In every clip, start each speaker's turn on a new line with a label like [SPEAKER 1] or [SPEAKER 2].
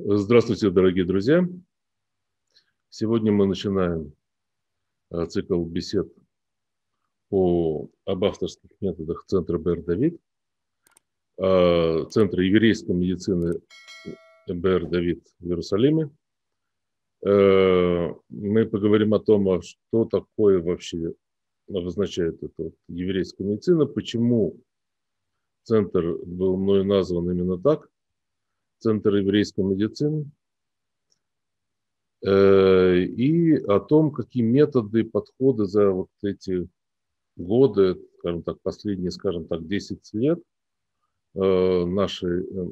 [SPEAKER 1] Здравствуйте, дорогие друзья. Сегодня мы начинаем э, цикл бесед по, об авторских методах Центра БР Давид, э, Центра еврейской медицины БР Давид в Иерусалиме. Э, мы поговорим о том, а что такое вообще обозначает эта еврейская медицина, почему центр был мною назван именно так – Центр еврейской медицины, э, и о том, какие методы, подходы за вот эти годы, скажем так, последние, скажем так, 10 лет э, нашей э,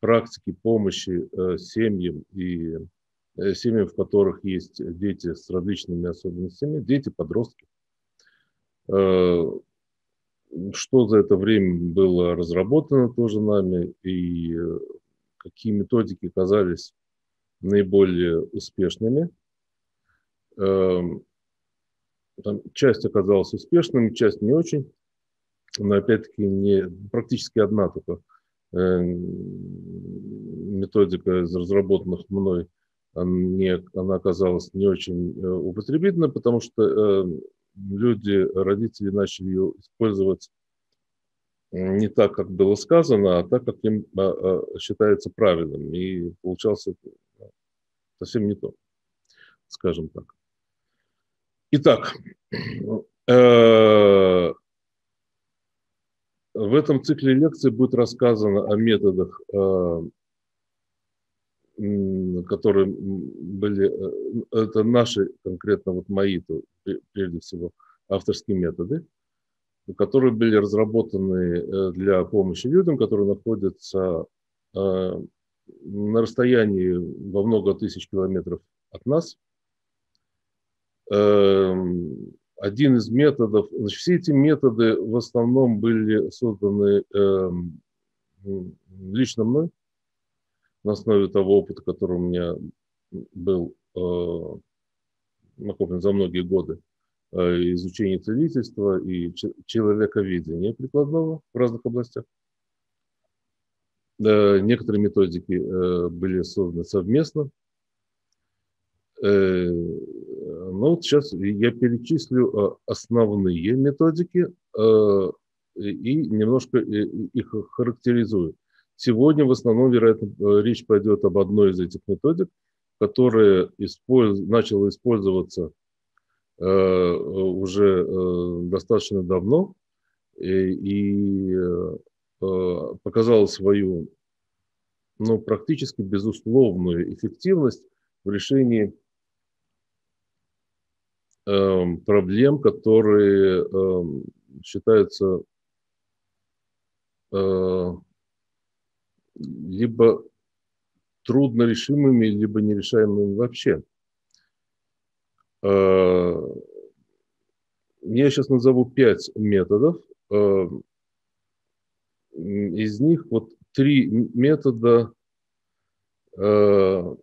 [SPEAKER 1] практики помощи семьям и семьям, в которых есть дети с различными особенностями, дети, подростки, что за это время было разработано тоже нами и э, какие методики казались наиболее успешными. Эм, там часть оказалась успешной, часть не очень, но опять-таки не практически одна только э, методика из разработанных мной, она, она оказалась не очень э, употребительной, потому что люди, родители начали ее использовать не так, как было сказано, а так, как им а, а, считается правильным. И получался совсем не то, скажем так. Итак, э, в этом цикле лекций будет рассказано о методах, э, которые были, э, это наши, конкретно вот мои, прежде всего, авторские методы, которые были разработаны э, для помощи людям, которые находятся э, на расстоянии во много тысяч километров от нас. Эм, один из методов, значит, все эти методы в основном были созданы эм, лично мной на основе того опыта, который у меня был э, накоплен за многие годы э, изучения целительства и человековедения прикладного в разных областях. Некоторые методики э, были созданы совместно. Ну вот сейчас я перечислю основные методики и немножко их характеризую. Сегодня в основном, вероятно, э, речь пойдет об одной из этих методик, которая использ... начала использоваться э, уже э, достаточно давно и, и э, показала свою ну, практически безусловную эффективность в решении э, проблем, которые э, считаются э, либо трудно решимыми, либо нерешаемыми вообще. А, я сейчас назову пять методов. А, из них вот три метода а,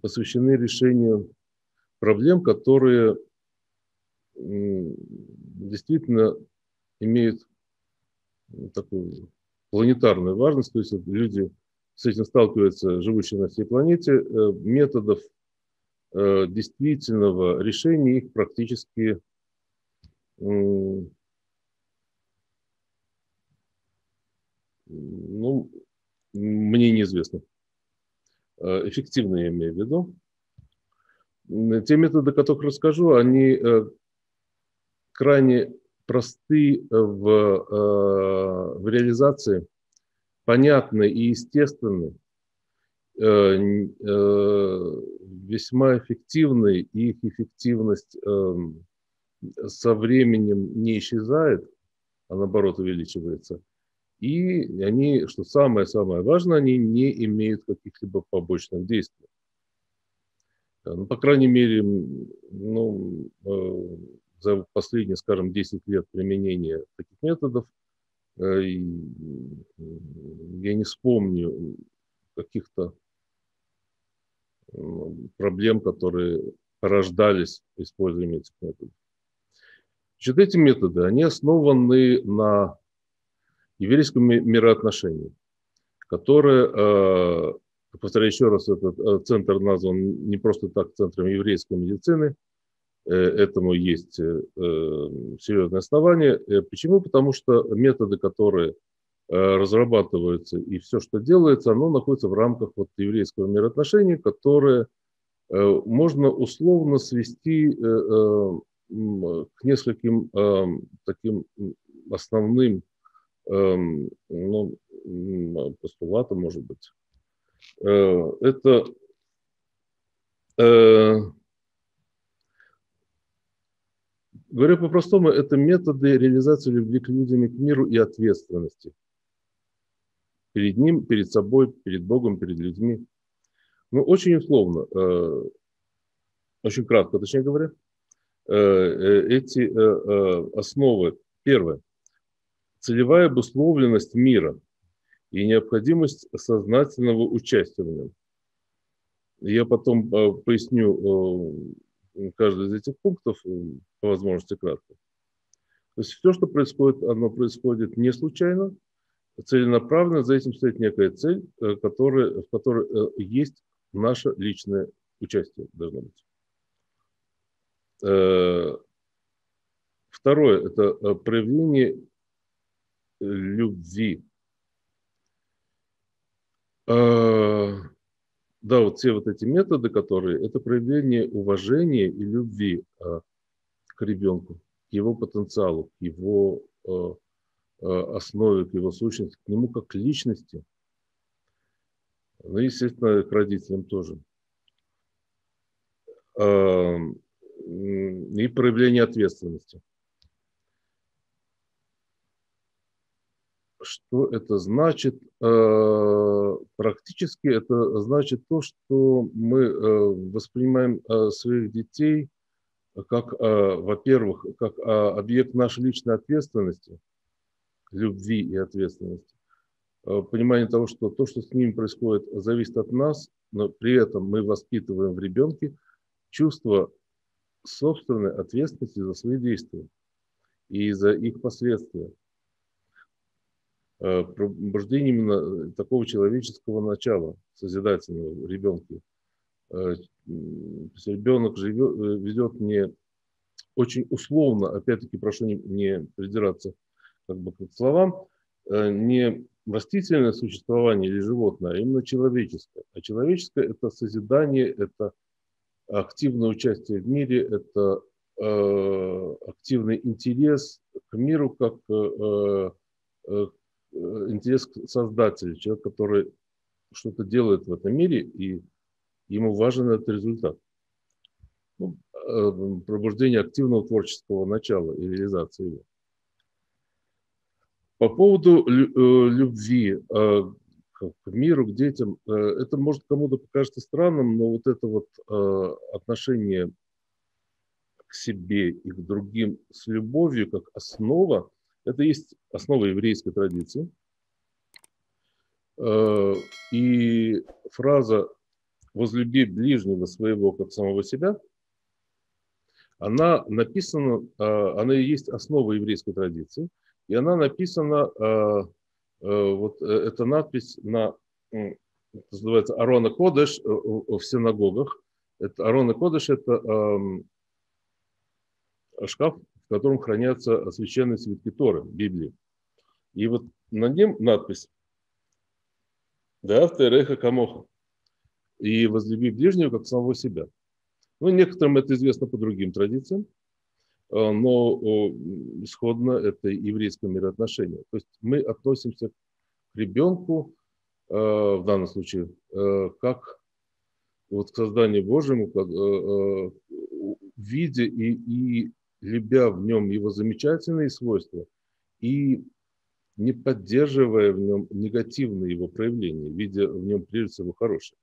[SPEAKER 1] посвящены решению проблем, которые действительно имеют такую планетарную важность, то есть люди с этим сталкиваются, живущие на всей планете, э, методов э, действительного решения их практически ну, мне неизвестно. Э, эффективно я имею в виду. Те методы, о которых расскажу, они крайне просты в, э, в реализации, понятны и естественны, э, э, весьма эффективны, и их эффективность со временем не исчезает, а наоборот увеличивается. И они, что самое-самое важное, они не имеют каких-либо побочных действий. Ну, по крайней мере, ну, за последние, скажем, 10 лет применения таких методов э, я не вспомню каких-то проблем, которые порождались использованием этих методов. Значит, эти методы, они основаны на еврейском мироотношении, которая, повторяю еще раз, этот центр назван не просто так центром еврейской медицины, этому есть серьезное основание. Почему? Потому что методы, которые разрабатываются и все, что делается, оно находится в рамках вот еврейского мироотношения, которое можно условно свести к нескольким таким основным ну, постулатам, может быть. Э, это э, Говоря по-простому, это методы реализации любви к людям и к миру и ответственности. Перед ним, перед собой, перед Богом, перед людьми. Ну, очень условно, э, очень кратко, точнее говоря. Э, э, эти э, основы. Первое. Целевая обусловленность мира и необходимость сознательного участия в нем. Я потом поясню каждый из этих пунктов по возможности кратко. То есть все, что происходит, оно происходит не случайно, целенаправленно, за этим стоит некая цель, которая, в которой есть наше личное участие должно быть. Э, второе – это э, проявление любви. Э, да, вот все вот эти методы, которые – это проявление уважения и любви к ребенку, к его потенциалу, к его основе, к его сущности, к нему как к личности. Ну, естественно, к родителям тоже и проявление ответственности. Что это значит? Э, практически это значит то, что мы э, воспринимаем э, своих детей как, во-первых, как объект нашей личной ответственности, любви и ответственности. Понимание того, что то, что с ними происходит, зависит от нас, но при этом мы воспитываем в ребенке чувство собственной ответственности за свои действия и за их последствия. Э, пробуждение именно такого человеческого начала, созидательного в ребенке. Э, ребенок живет, э, ведет не очень условно, опять-таки прошу не, не придираться как бы к словам, не растительное существование или животное, а именно человеческое. А человеческое – это созидание, это активное участие в мире – это э, активный интерес к миру как э, э, интерес к создателю, человек, который что-то делает в этом мире, и ему важен этот результат. Ну, пробуждение активного творческого начала и реализации его. По поводу любви к миру, к детям. Э, это может кому-то покажется странным, но вот это вот э, отношение к себе и к другим с любовью как основа, это есть основа еврейской традиции. Э, и фраза «возлюби ближнего своего, как самого себя», она написана, она и есть основа еврейской традиции, и она написана Э, вот э, эта надпись на, называется Арона Кодыш э, в синагогах. Это Арона Кодыш – это эм, шкаф, в котором хранятся священные свитки Торы, Библии. И вот на нем надпись «Да автореха камоха» и «Возлюби ближнего, как самого себя». Ну, некоторым это известно по другим традициям. Э, но исходно это еврейское мироотношение. То есть мы относимся к ребенку, э, в данном случае, э, как вот к созданию Божьему, как, видя и, и любя в нем его замечательные свойства, и не поддерживая в нем негативные его проявления, видя в нем прежде всего хорошее.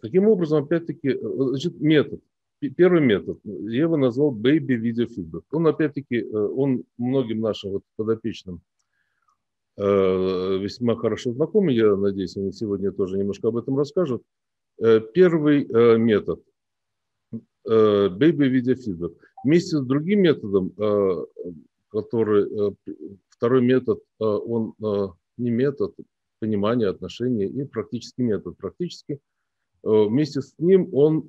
[SPEAKER 1] Таким образом, опять-таки, э, значит, метод. Первый метод, я его назвал baby video feedback. Он, опять-таки, э, он многим нашим вот подопечным э, весьма хорошо знаком. Я надеюсь, они сегодня тоже немножко об этом расскажут. Первый метод baby video feedback. Вместе с другим методом, который второй метод, он не метод понимания отношений и практический метод. Практически вместе с ним он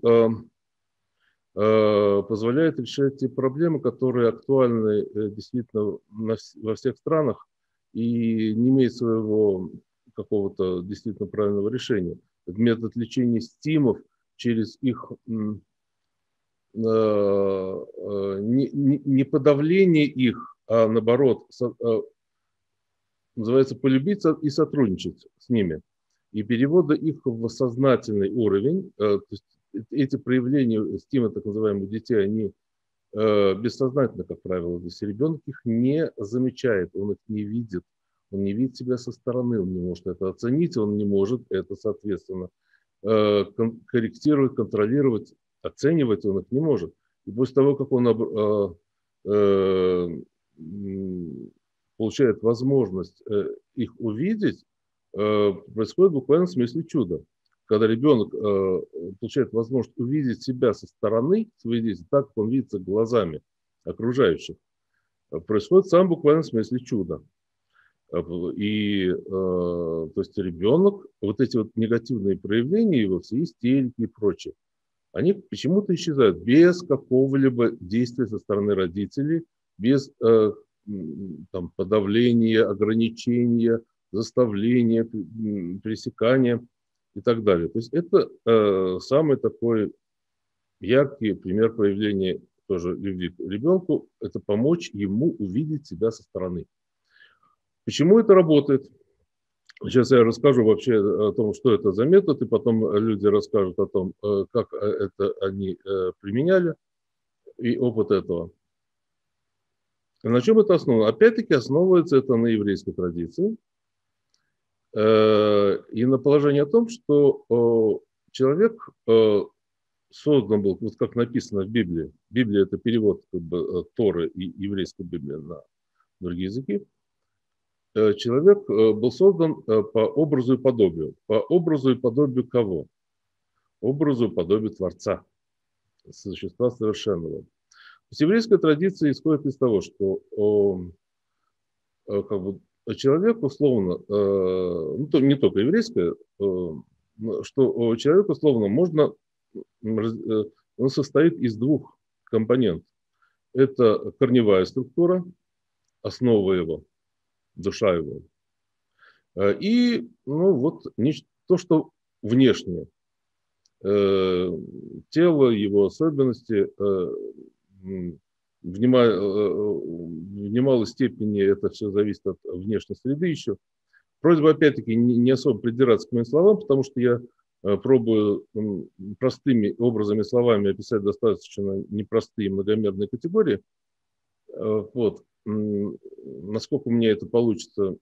[SPEAKER 1] позволяет решать те проблемы, которые актуальны действительно во всех странах и не имеет своего какого-то действительно правильного решения. Метод лечения стимов через их э, э, не подавление их, а наоборот, э, называется полюбить и сотрудничать с ними. И перевода их в сознательный уровень, то есть эти проявления стима, так называемых детей, они бессознательно, как правило. То есть ребенок их не замечает, он их не видит, он не видит себя со стороны, он не может это оценить, он не может это, соответственно, э, корректировать, контролировать, оценивать он их не может. И после того, как он э, э, получает возможность их увидеть, происходит буквально в смысле чудо. Когда ребенок получает возможность увидеть себя со стороны, свои действия, так, как он видится глазами окружающих, происходит сам буквально в смысле чудо. И э, то есть ребенок, вот эти вот негативные проявления его, все истерики и прочее, они почему-то исчезают без какого-либо действия со стороны родителей, без э, там, подавления, ограничения, заставления, пресекания и так далее. То есть это э, самый такой яркий пример проявления тоже любви к ребенку, это помочь ему увидеть себя со стороны. Почему это работает? Сейчас я расскажу вообще о том, что это за метод, и потом люди расскажут о том, э, как э, это они э, применяли и опыт этого. На чем это основано? Опять-таки основывается это на еврейской традиции и на положении о том, что человек создан был, вот как написано в Библии. Библия – это перевод как бы, Торы и еврейской Библии на другие языки – Э, человек э, был создан э, по образу и подобию. По образу и подобию кого? Образу и подобию Творца, существа совершенного. Еврейская традиция исходит из того, что как бы, человек условно, ну, не только еврейская, что человек условно можно, он состоит из двух компонентов. Это корневая структура, основа его – душа его. Э, и, ну, вот, то, что внешнее, э, тело, его особенности, э, в немалой степени это все зависит от внешней среды еще. Просьба, опять-таки, не особо придираться к моим словам, потому что я пробую простыми образами, словами описать достаточно непростые многомерные категории. Вот насколько у меня это получится,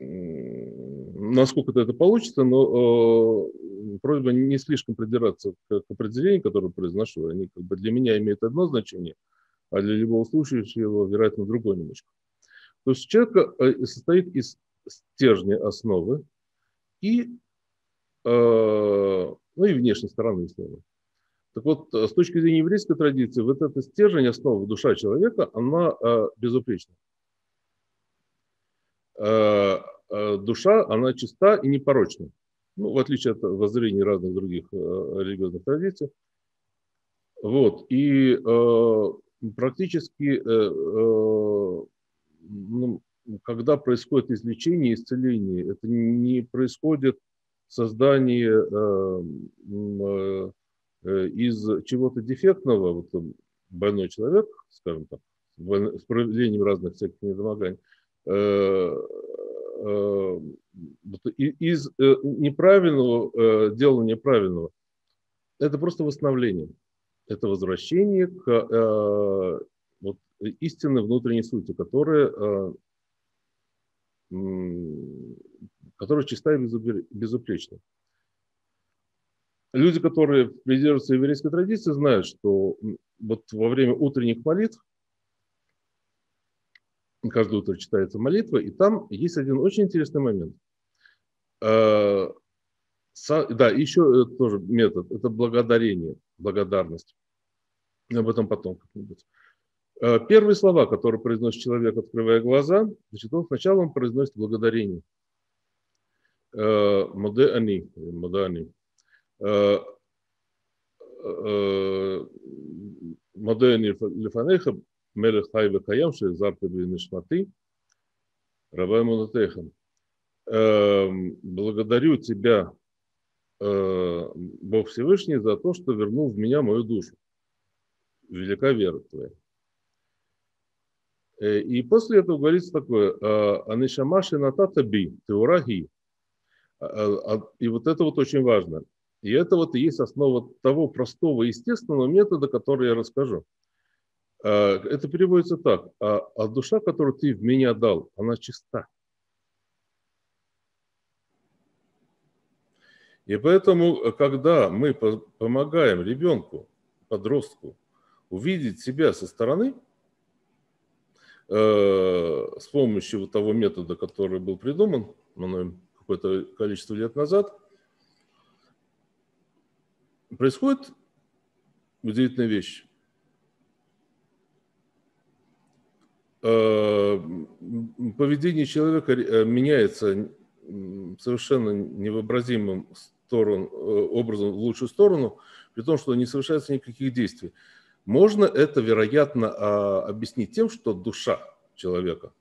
[SPEAKER 1] насколько это получится, но э, просьба не слишком придираться к, к определению, которое произношу. Они как бы для меня имеют одно значение, а для любого слушающего, вероятно, другое немножко. То есть человек э, состоит из стержня основы и, э, ну и внешней стороны, естественно. Так вот, э, с точки зрения еврейской традиции, вот эта стержень, основа душа человека, она э, безупречна. Э, э, душа, она чиста и непорочна. Ну, в отличие от воззрений разных других э, религиозных традиций. Вот. И э, практически, э, э, ну, когда происходит излечение, исцеление, это не происходит создание э, Э, из чего-то дефектного, вот больной человек, скажем так, с проявлением разных всяких недомоганий, э, э, из неправильного делания неправильного, это просто восстановление. Это возвращение к вот, истинной внутренней сути, которая, которая чиста и безупречна люди, которые придерживаются еврейской традиции, знают, что вот во время утренних молитв, каждое утро читается молитва, и там есть один очень интересный момент. А, да, еще тоже метод, это благодарение, благодарность. Об этом потом как-нибудь. Э, первые слова, которые произносит человек, открывая глаза, значит, он сначала он произносит благодарение. Э, моде они, моде они. Э, моде они лифанеха, мелех хайве каям, шезарты нишматы, рабай монотеха. Благодарю тебя, Бог Всевышний, за то, что вернул в меня мою душу. Велика вера твоя. Э, и после этого говорится такое, «А, анишамаши натата би, теураги. А, и вот это вот очень важно. И это вот и есть основа того простого естественного метода, который я расскажу. Это переводится так. А душа, которую ты в меня дал, она чиста. И поэтому, когда мы помогаем ребенку, подростку, увидеть себя со стороны – Э, с помощью того метода, который был придуман какое-то количество лет назад, происходит удивительная вещь. Э, поведение человека э, меняется совершенно невообразимым сторон, образом в лучшую сторону, при том, что не совершается никаких действий. Можно это, вероятно, а, объяснить тем, что душа человека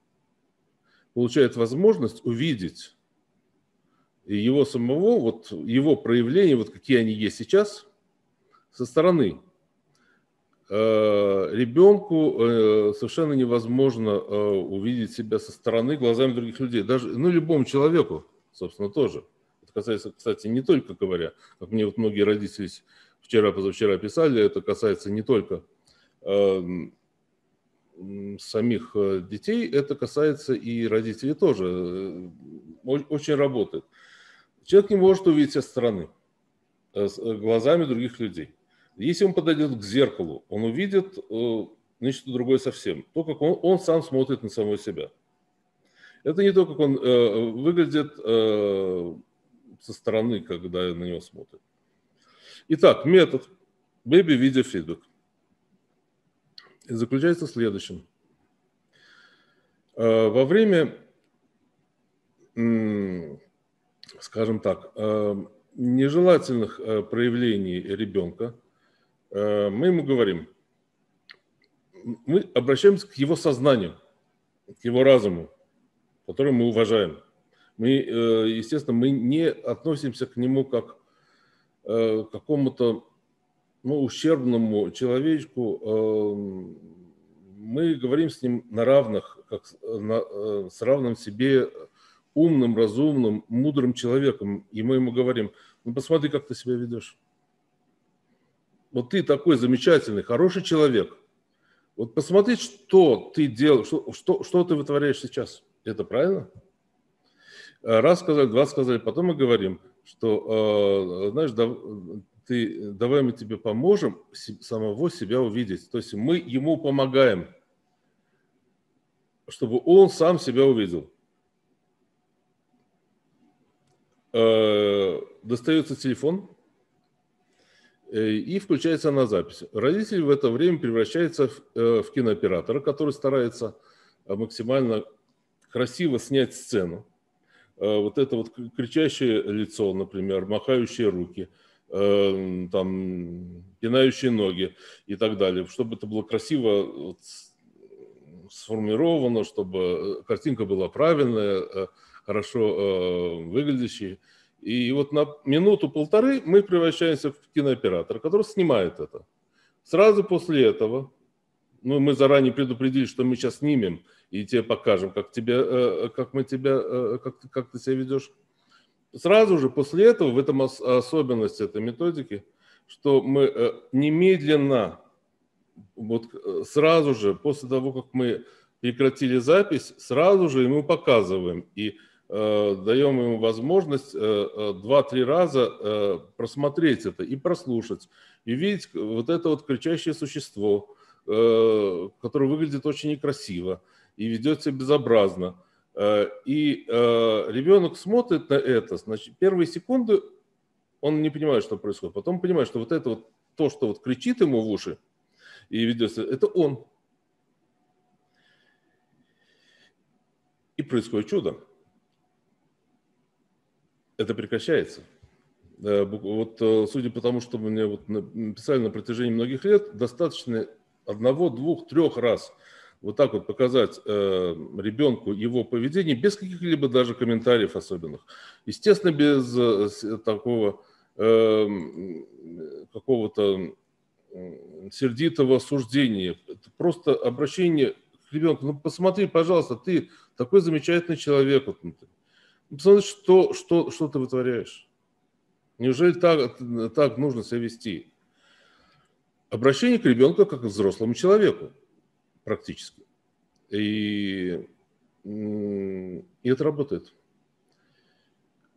[SPEAKER 1] получает возможность увидеть его самого, вот его проявления, вот какие они есть сейчас, со стороны. Э, ребенку э, совершенно невозможно э, увидеть себя со стороны глазами других людей, даже, ну, любому человеку, собственно, тоже. Это касается, кстати, не только говоря, как мне вот многие родители вчера, позавчера писали, это касается не только э, самих детей, это касается и родителей тоже. Очень работает. Человек не может увидеть со стороны, э, глазами других людей. Если он подойдет к зеркалу, он увидит нечто другое совсем. То, как он, он сам смотрит на самого себя. Это не то, как он э, выглядит э, со стороны, когда на него смотрит. Итак, метод Baby Video Feedback заключается в следующем. Э, во время, скажем так, э, нежелательных э, проявлений ребенка, мы ему говорим, мы обращаемся к его сознанию, к его разуму, который мы уважаем. Мы, естественно, мы не относимся к нему как Э, какому-то ну, ущербному человечку, э, мы говорим с ним на равных, как э, с равным себе умным, разумным, мудрым человеком. И мы ему говорим, ну посмотри, как ты себя ведешь. Вот ты такой замечательный, хороший человек. Вот посмотри, что ты делаешь, что, что, что ты вытворяешь сейчас. Это правильно? Раз сказали, два сказали, потом мы говорим, что, э, знаешь, да, ты, давай мы тебе поможем самого себя увидеть. То есть мы ему помогаем, чтобы он сам себя увидел. Э, достается телефон э, и включается на запись. Родитель в это время превращается в, в кинооператора, который старается максимально красиво снять сцену Э, вот это вот кричащее лицо, например, махающие руки, э, там, пинающие ноги и так далее, чтобы это было красиво сформировано, чтобы э, картинка была правильная, хорошо выглядящая. И вот на минуту-полторы мы превращаемся в кинооператора, который снимает это. Сразу после этого, ну, мы заранее предупредили, что мы сейчас снимем – и тебе покажем, как, тебе, э, как, мы тебя, э, как, как ты себя ведешь. Сразу же после этого, в этом особенность этой методики, что мы э, немедленно, вот сразу же, после того, как мы прекратили запись, сразу же ему показываем и э, Э, даем ему возможность э, э, два-три раза просмотреть это и прослушать, и видеть вот это вот кричащее существо, которое выглядит очень некрасиво и ведет себя безобразно. И ребенок смотрит на это, значит, первые секунды он не понимает, что происходит, потом понимает, что вот это вот то, что вот кричит ему в уши и ведется, это он. И происходит чудо. Это прекращается. Вот э, судя по тому, что мне вот написали на протяжении многих лет, достаточно одного, двух, трех раз вот так вот показать э, ребенку его поведение без каких-либо даже комментариев особенных. Естественно, без э, такого э, какого-то сердитого суждения. Это просто обращение к ребенку. Ну, посмотри, пожалуйста, ты такой замечательный человек. Вот, посмотри, что, что, что ты вытворяешь. Неужели так, так нужно себя вести? Обращение к ребенку как к взрослому человеку практически. И, и это работает.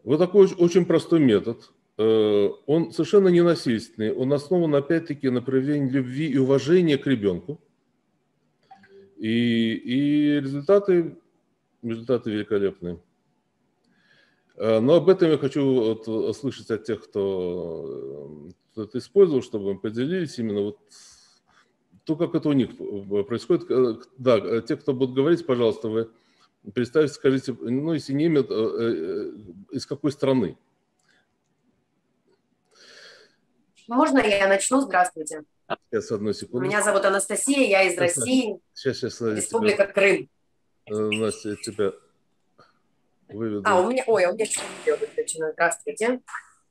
[SPEAKER 1] Вот такой очень простой метод. Э, он совершенно не насильственный. Он основан, опять-таки, на проявлении любви и уважения к ребенку. И, и результаты, результаты великолепные. Э, но об этом я хочу вот услышать от тех, кто э, это использовал, чтобы мы поделились именно вот то, как это у них э, происходит. Да, те, кто будут говорить, пожалуйста, вы представьте, скажите, ну, если не имеют, из какой страны?
[SPEAKER 2] Можно я начну? Здравствуйте.
[SPEAKER 1] Сейчас, одну секунду.
[SPEAKER 2] Меня зовут Анастасия, я из России,
[SPEAKER 1] сейчас, сейчас,
[SPEAKER 2] Республика тебя, Крым.
[SPEAKER 1] Настя, я тебя
[SPEAKER 2] выведу. А, у меня, ой, у меня что. Здравствуйте.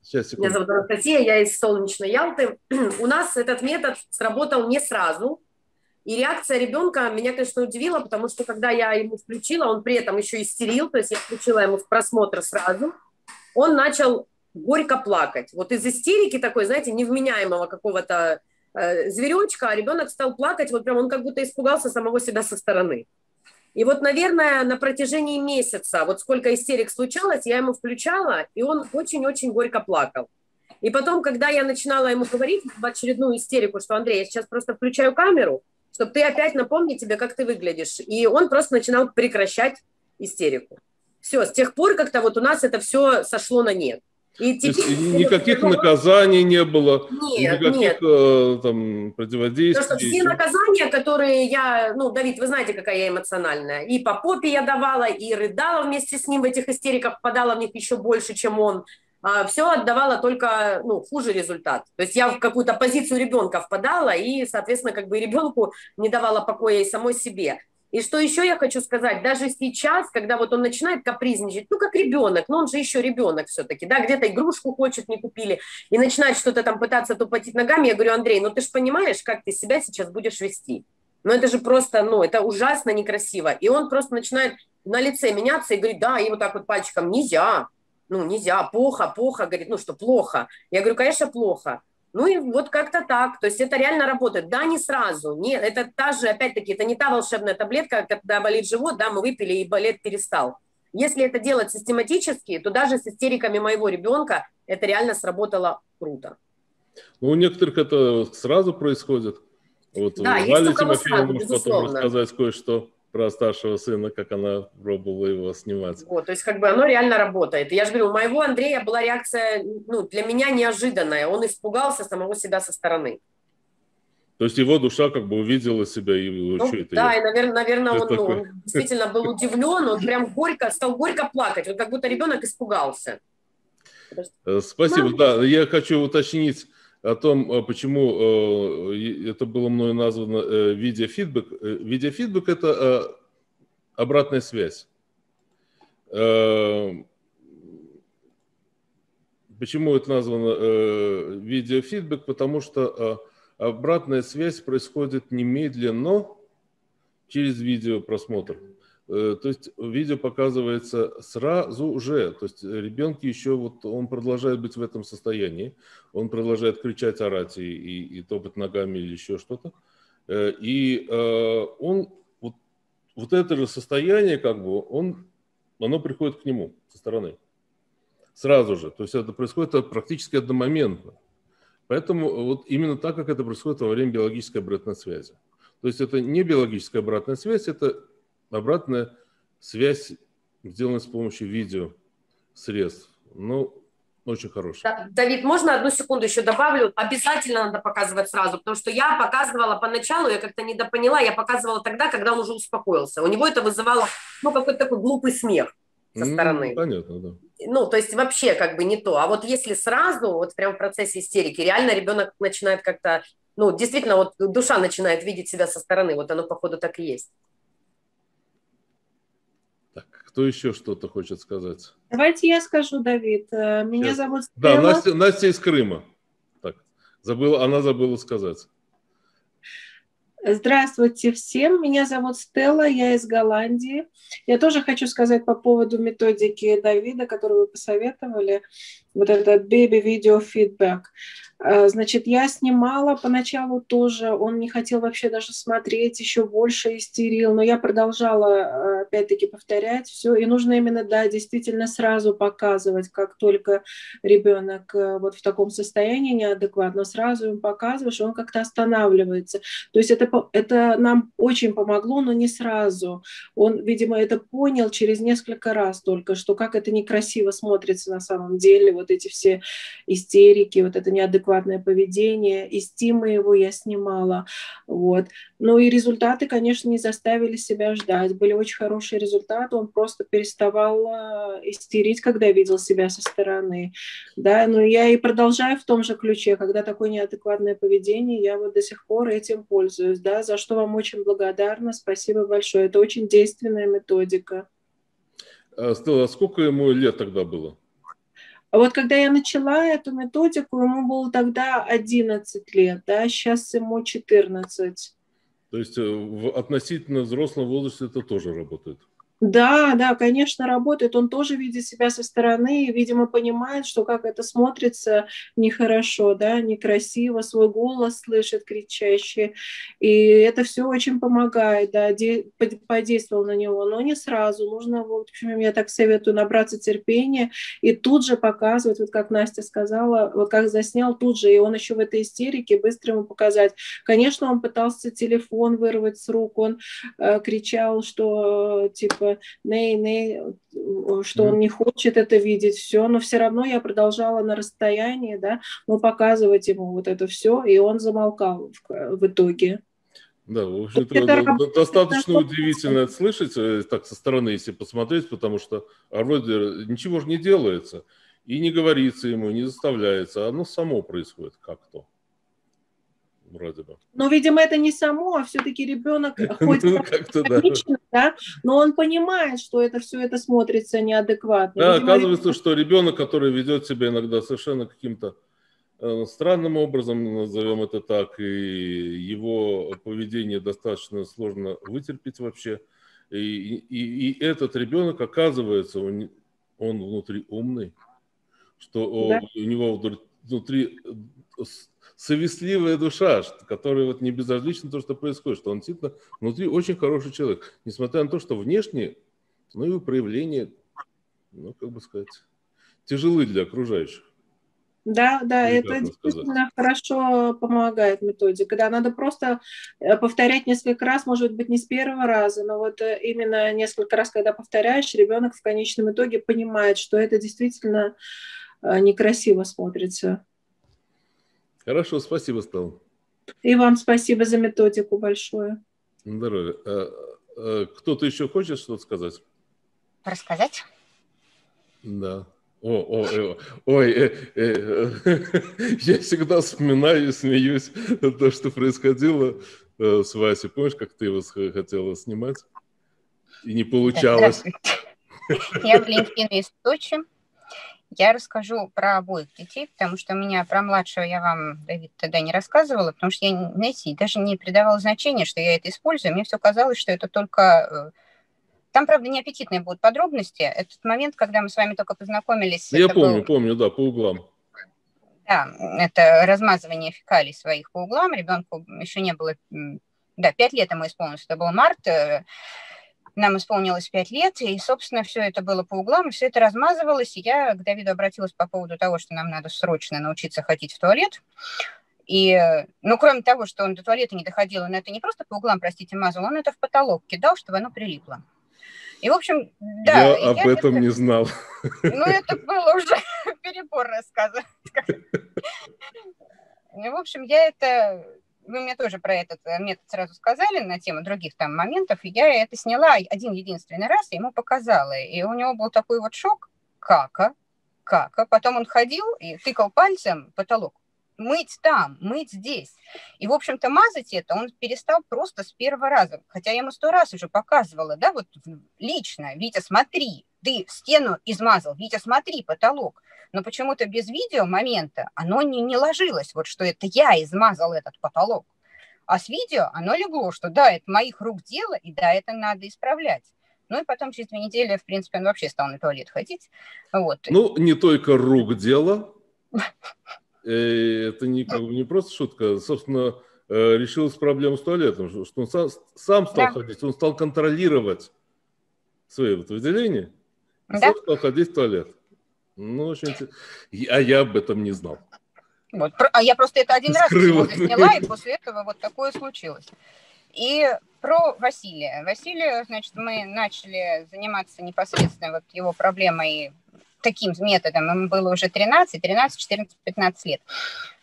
[SPEAKER 1] Сейчас, секунду.
[SPEAKER 2] Меня зовут Анастасия, я из солнечной Ялты. У нас этот метод сработал не сразу. И реакция ребенка меня, конечно, удивила, потому что когда я ему включила, он при этом еще истерил, то есть я включила ему в просмотр сразу, он начал горько плакать. Вот из истерики такой, знаете, невменяемого какого-то э, зверечка, а ребенок стал плакать, вот прям он как будто испугался самого себя со стороны. И вот, наверное, на протяжении месяца, вот сколько истерик случалось, я ему включала, и он очень-очень горько плакал. И потом, когда я начинала ему говорить в очередную истерику, что, Андрей, я сейчас просто включаю камеру, чтобы ты опять напомни тебе, как ты выглядишь. И он просто начинал прекращать истерику. Все, с тех пор как-то вот у нас это все сошло на нет.
[SPEAKER 1] И теперь, никаких наказаний не было, нет, никаких нет. Э, там, противодействий.
[SPEAKER 2] Потому что все наказания, которые я, ну, Давид, вы знаете, какая я эмоциональная. И по попе я давала, и рыдала вместе с ним в этих истериках, впадала в них еще больше, чем он. А, все отдавала только ну, хуже результат. То есть я в какую-то позицию ребенка впадала, и, соответственно, как бы ребенку не давала покоя и самой себе. И что еще я хочу сказать, даже сейчас, когда вот он начинает капризничать, ну, как ребенок, но он же еще ребенок все-таки, да, где-то игрушку хочет, не купили, и начинает что-то там пытаться тупотить ногами, я говорю, Андрей, ну ты же понимаешь, как ты себя сейчас будешь вести. Ну, это же просто, ну, это ужасно некрасиво. И он просто начинает на лице меняться и говорит, да, и вот так вот пальчиком, нельзя, ну, нельзя, плохо, плохо, говорит, ну, что плохо. Я говорю, конечно, плохо. Ну и вот как-то так. То есть это реально работает. Да, не сразу. Не, это та же, опять-таки, это не та волшебная таблетка, когда болит живот, да, мы выпили и болит перестал. Если это делать систематически, то даже с истериками моего ребенка это реально сработало круто.
[SPEAKER 1] Ну, у некоторых это сразу происходит. Вот да, Валя Тимофеева может потом рассказать кое-что про старшего сына, как она пробовала его снимать.
[SPEAKER 2] Вот, то есть как бы оно реально работает. Я же говорю, у моего Андрея была реакция, ну, для меня неожиданная. Он испугался самого себя со стороны.
[SPEAKER 1] То есть его душа как бы увидела себя и
[SPEAKER 2] ну, что это Да, я? и, наверное, наверное он, ну, он действительно был удивлен, он прям горько, стал горько плакать, вот как будто ребенок испугался.
[SPEAKER 1] Э, спасибо, Мам. да, я хочу уточнить о том, э, почему э, это было мною названо э, видеофидбэк. Видеофидбэк – это обратная связь. Почему это названо видеофидбэк? Потому что обратная связь происходит немедленно через видеопросмотр. Э, то есть видео показывается сразу же, то есть ребенок еще вот он продолжает быть в этом состоянии, он продолжает кричать, орать и, и, и топать ногами или еще что-то, э, и э, он вот, вот это же состояние как бы он оно приходит к нему со стороны. Сразу же, то есть это происходит практически одномоментно, поэтому вот именно так как это происходит во время биологической обратной связи. То есть это не биологическая обратная связь, это обратная связь сделана с помощью видео средств. Ну, очень хороший.
[SPEAKER 2] Да, Давид, можно одну секунду еще добавлю? Обязательно надо показывать сразу, потому что я показывала поначалу, я как-то недопоняла, я показывала тогда, когда он уже успокоился. У него это вызывало, ну, какой-то такой глупый смех со стороны.
[SPEAKER 1] Mm, понятно, да.
[SPEAKER 2] Ну, то есть вообще как бы не то. А вот если сразу, вот прямо в процессе истерики, реально ребенок начинает как-то, ну, действительно, вот душа начинает видеть себя со стороны, вот оно, походу, так и есть.
[SPEAKER 1] Кто еще что-то хочет сказать?
[SPEAKER 3] Давайте я скажу, Давид. Э, меня я... зовут
[SPEAKER 1] Стелла. Да, Настя, Настя из Крыма. Так, забыла, она забыла сказать.
[SPEAKER 3] Здравствуйте всем, меня зовут Стелла, я из Голландии. Я тоже хочу сказать по поводу методики Давида, которую вы посоветовали, вот этот baby video feedback. Э, значит, я снимала поначалу тоже, он не хотел вообще даже смотреть, еще больше истерил, но я продолжала э, опять-таки повторять все, и нужно именно, да, действительно сразу показывать, как только ребенок э, вот в таком состоянии неадекватно, сразу ему показываешь, он как-то останавливается. То есть это, это нам очень помогло, но не сразу. Он, видимо, это понял через несколько раз только, что как это некрасиво смотрится на самом деле, вот эти все истерики, вот это неадекватное поведение, и стимы его я снимала. Вот. Ну и результаты, конечно, не заставили себя ждать. Были очень хорошие результаты, он просто переставал а, истерить, когда видел себя со стороны. Да, но я и продолжаю в том же ключе, когда такое неадекватное поведение, я вот до сих пор этим пользуюсь, да, за что вам очень благодарна, спасибо большое. Это очень действенная методика.
[SPEAKER 1] А, а сколько ему лет тогда было?
[SPEAKER 3] А вот когда я начала эту методику, ему было тогда 11 лет, да, сейчас ему 14.
[SPEAKER 1] То есть э, в относительно взрослом возрасте это тоже работает?
[SPEAKER 3] Да, да, конечно, работает. Он тоже видит себя со стороны и, видимо, понимает, что как это смотрится нехорошо, да, некрасиво, свой голос слышит кричащий. И это все очень помогает, да, де- подействовал на него, но не сразу. Нужно, в общем, я так советую, набраться терпения и тут же показывать, вот как Настя сказала, вот как заснял тут же, и он еще в этой истерике быстро ему показать. Конечно, он пытался телефон вырвать с рук, он э, кричал, что типа ней, ней, что он не хочет это видеть, все, но все равно я продолжала на расстоянии, да, но показывать ему вот это все, и он замолкал в, в итоге.
[SPEAKER 1] Да, в общем-то, это достаточно удивительно это слышать, э, так со стороны, если посмотреть, потому что а вроде ничего же не делается, и не говорится ему, не заставляется, оно само происходит как-то вроде бы.
[SPEAKER 3] Но, видимо, это не само, а все-таки ребенок хоть ну, да. да, но он понимает, что это все это смотрится неадекватно.
[SPEAKER 1] Да, видимо, оказывается, ребенок... что ребенок, который ведет себя иногда совершенно каким-то э, странным образом, назовем это так, и его поведение достаточно сложно вытерпеть вообще. И, и, и этот ребенок, оказывается, он, он внутри умный, что да. у него внутри совестливая душа, которая вот не безразлична то, что происходит, что он действительно внутри очень хороший человек, несмотря на то, что внешне, ну и проявления, ну, как бы сказать, тяжелы для окружающих.
[SPEAKER 3] Да, да, Или это действительно хорошо помогает методика. Да, надо просто э, повторять несколько раз, может быть, не с первого раза, но вот э, именно несколько раз, когда повторяешь, ребенок в конечном итоге понимает, что это действительно э, некрасиво смотрится.
[SPEAKER 1] Хорошо, спасибо, Стал.
[SPEAKER 3] И вам спасибо за методику большое.
[SPEAKER 1] Здоровья. А, а, кто-то еще хочет что-то сказать?
[SPEAKER 4] Рассказать?
[SPEAKER 1] Да. О, о, о, ой, э, э, я всегда вспоминаю и смеюсь то, что происходило э, с Васей. Помнишь, как ты его хотела снимать? И не получалось.
[SPEAKER 4] Я Валентина из Сочи. Я расскажу про обоих детей, потому что у меня про младшего я вам, Давид, тогда не рассказывала, потому что я, знаете, даже не придавала значения, что я это использую. Мне все казалось, что это только... Э, там, правда, не аппетитные будут подробности. Этот момент, когда мы с вами только познакомились...
[SPEAKER 1] Я помню, был... помню, да, по углам.
[SPEAKER 4] Да, это размазывание фекалий своих по углам. Ребенку еще не было... Да, пять лет ему исполнилось. Это был март э, нам исполнилось пять лет, и, собственно, все это было по углам, все это размазывалось, и я к Давиду обратилась по поводу того, что нам надо срочно научиться ходить в туалет. И, ну, кроме того, что он до туалета не доходил, он это не просто по углам, простите, мазал, он это в потолок кидал, чтобы оно прилипло. И, в общем, да.
[SPEAKER 1] Я об я этом это... не знал.
[SPEAKER 4] Ну, это было уже перебор рассказывать. Ну, в общем, я это... Вы мне тоже про этот э, метод сразу сказали на тему других там моментов, и я это сняла один единственный раз, и ему показала. И у него был такой вот шок, кака, кака. Потом он ходил и тыкал пальцем потолок мыть там, мыть здесь. И, в общем-то, мазать это он перестал просто с первого раза. Хотя я ему сто раз уже показывала, да, вот лично, Витя, смотри, ты стену измазал, Витя, смотри, потолок. Но почему-то без видео момента оно не, не ложилось, вот что это я измазал этот потолок. А с видео оно легло, что да, это моих рук дело, и да, это надо исправлять. Ну и потом через две недели, в принципе, он вообще стал на туалет ходить. Вот.
[SPEAKER 1] Ну, не только рук дело. Э, это не, не просто шутка. Собственно, э, решилась проблема с туалетом, что он сам, сам стал да. ходить, он стал контролировать свои вот выделения, да. сам стал ходить в туалет. Ну, очень А я об этом не знал.
[SPEAKER 4] Вот. А я просто это один Скрыла. раз сняла, и после этого вот такое случилось. И про Василия. Василия, значит, мы начали заниматься непосредственно вот его проблемой таким методом, ему было уже 13, 13, 14, 15 лет.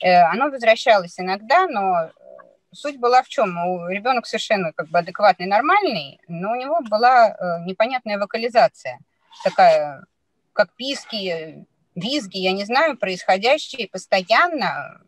[SPEAKER 4] Э, оно возвращалось иногда, но суть была в чем? У ребенок совершенно как бы адекватный, нормальный, но у него была э, непонятная вокализация, такая, как писки, визги, я не знаю, происходящие постоянно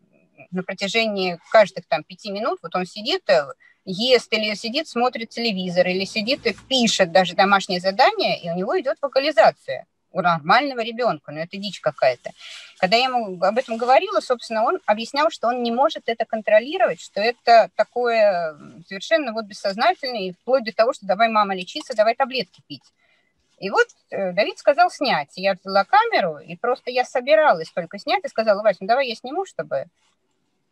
[SPEAKER 4] на протяжении каждых там пяти минут. Вот он сидит, э, ест или сидит, смотрит телевизор, или сидит и пишет даже домашнее задание, и у него идет вокализация у нормального ребенка, но это дичь какая-то. Когда я ему об этом говорила, собственно, он объяснял, что он не может это контролировать, что это такое совершенно вот бессознательное, и вплоть до того, что давай, мама, лечиться, давай таблетки пить. И вот э, Давид сказал снять. Я взяла камеру, и просто я собиралась только снять, и сказала, Вася, ну давай я сниму, чтобы...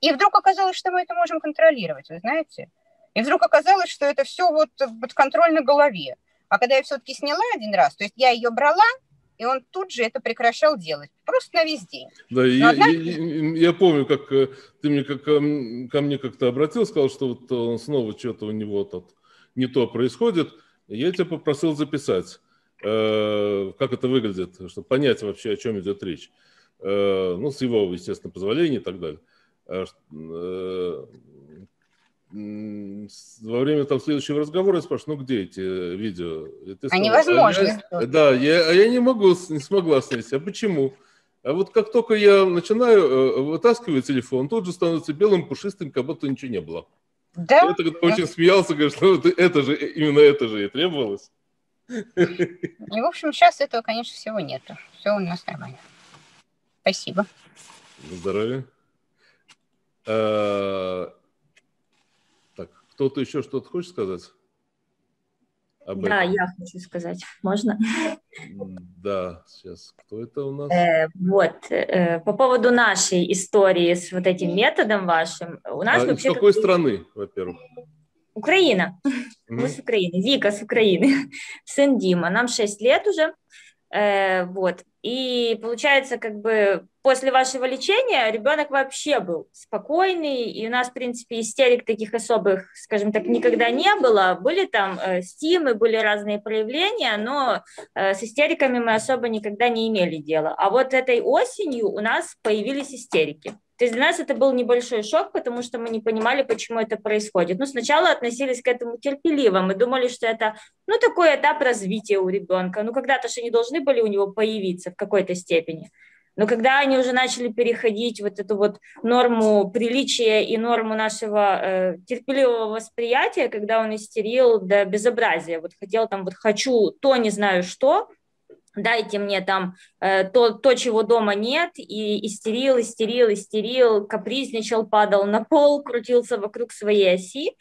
[SPEAKER 4] И вдруг оказалось, что мы это можем контролировать, вы знаете? И вдруг оказалось, что это все вот под контроль на голове. А когда я все-таки сняла один раз, то есть я ее брала, и он тут же это прекращал делать, просто на весь день.
[SPEAKER 1] Да, я, одна... я, я помню, как э, ты мне как, ко мне как-то обратился, сказал, что вот он снова что-то у него тут не то происходит. Я тебя попросил записать, э, как это выглядит, чтобы понять вообще, о чем идет речь. Э, ну, с его, естественно, позволения и так далее. Э, э во время там следующего разговора я спрашиваю, ну где эти э, видео?
[SPEAKER 4] Ты Они возможны.
[SPEAKER 1] А я, да, я, а я не могу, не смогла снять. А почему? А вот как только я начинаю э, вытаскивать телефон, тут же становится белым, пушистым, как будто ничего не было. Да? Я тогда очень смеялся, говорю, что это же, именно это же и требовалось.
[SPEAKER 4] И, в общем, сейчас этого, конечно, всего нету. Все у нас нормально. Спасибо.
[SPEAKER 1] Здоровья. А, кто-то еще что-то хочет сказать?
[SPEAKER 5] Об да, этом? я хочу сказать. Можно?
[SPEAKER 1] Да, сейчас. Кто это у нас?
[SPEAKER 5] Э, вот, э, по поводу нашей истории с вот этим методом вашим. У нас
[SPEAKER 1] а вообще... Из какой страны, во-первых?
[SPEAKER 5] Украина. Mm-hmm. Мы с Украины. Вика с Украины. Сын Дима. Нам 6 лет уже. Э, вот. И получается, как бы после вашего лечения ребенок вообще был спокойный, и у нас, в принципе, истерик таких особых, скажем так, никогда не было. Были там э, стимы, были разные проявления, но э, с истериками мы особо никогда не имели дела. А вот этой осенью у нас появились истерики. То есть для нас это был небольшой шок, потому что мы не понимали, почему это происходит. Ну, сначала относились к этому терпеливо. Мы думали, что это, ну, такой этап развития у ребенка. Ну, когда-то же они должны были у него появиться в какой-то степени. Но когда они уже начали переходить вот эту вот норму приличия и норму нашего э, терпеливого восприятия, когда он истерил до безобразия, вот хотел там, вот хочу то, не знаю что, дайте мне там э, то, то, чего дома нет, и истерил, истерил, истерил, капризничал, падал на пол, крутился вокруг своей оси,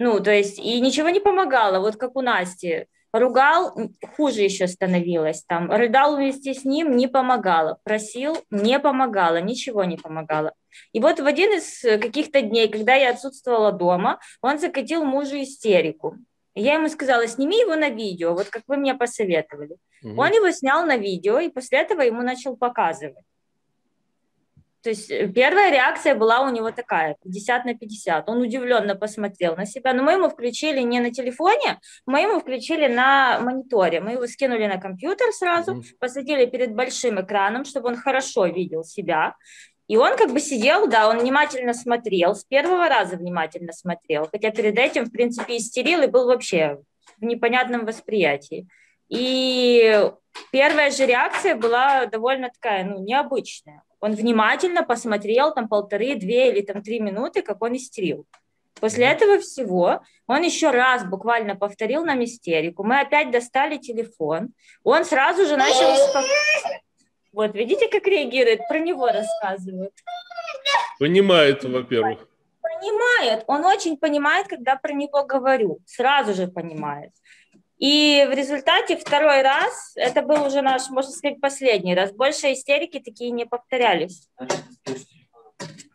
[SPEAKER 5] ну, то есть, и ничего не помогало, вот как у Насти, ругал, хуже еще становилось, там, рыдал вместе с ним, не помогало, просил, не помогало, ничего не помогало. И вот в один из каких-то дней, когда я отсутствовала дома, он закатил мужу истерику. Я ему сказала, сними его на видео, вот как вы мне посоветовали. Угу. Он его снял на видео, и после этого ему начал показывать. То есть э, первая реакция была у него такая, 50 на 50. Он удивленно посмотрел на себя. Но мы ему включили не на телефоне, мы ему включили на мониторе. Мы его скинули на компьютер сразу, mm-hmm. посадили перед большим экраном, чтобы он хорошо видел себя. И он как бы сидел, да, он внимательно смотрел, с первого раза внимательно смотрел, хотя перед этим, в принципе, истерил и был вообще в непонятном восприятии. И первая же реакция была довольно такая, ну, необычная. Он внимательно посмотрел там полторы, две или там три минуты, как он истерил. После этого всего он еще раз буквально повторил нам истерику. Мы опять достали телефон. Он сразу же начал успокаиваться. Вот, видите, как реагирует? Про него рассказывают.
[SPEAKER 1] Понимает, во-первых.
[SPEAKER 5] Понимает. Он очень понимает, когда про него говорю. Сразу же понимает. И в результате второй раз, это был уже наш, можно сказать, последний раз, больше истерики такие не повторялись.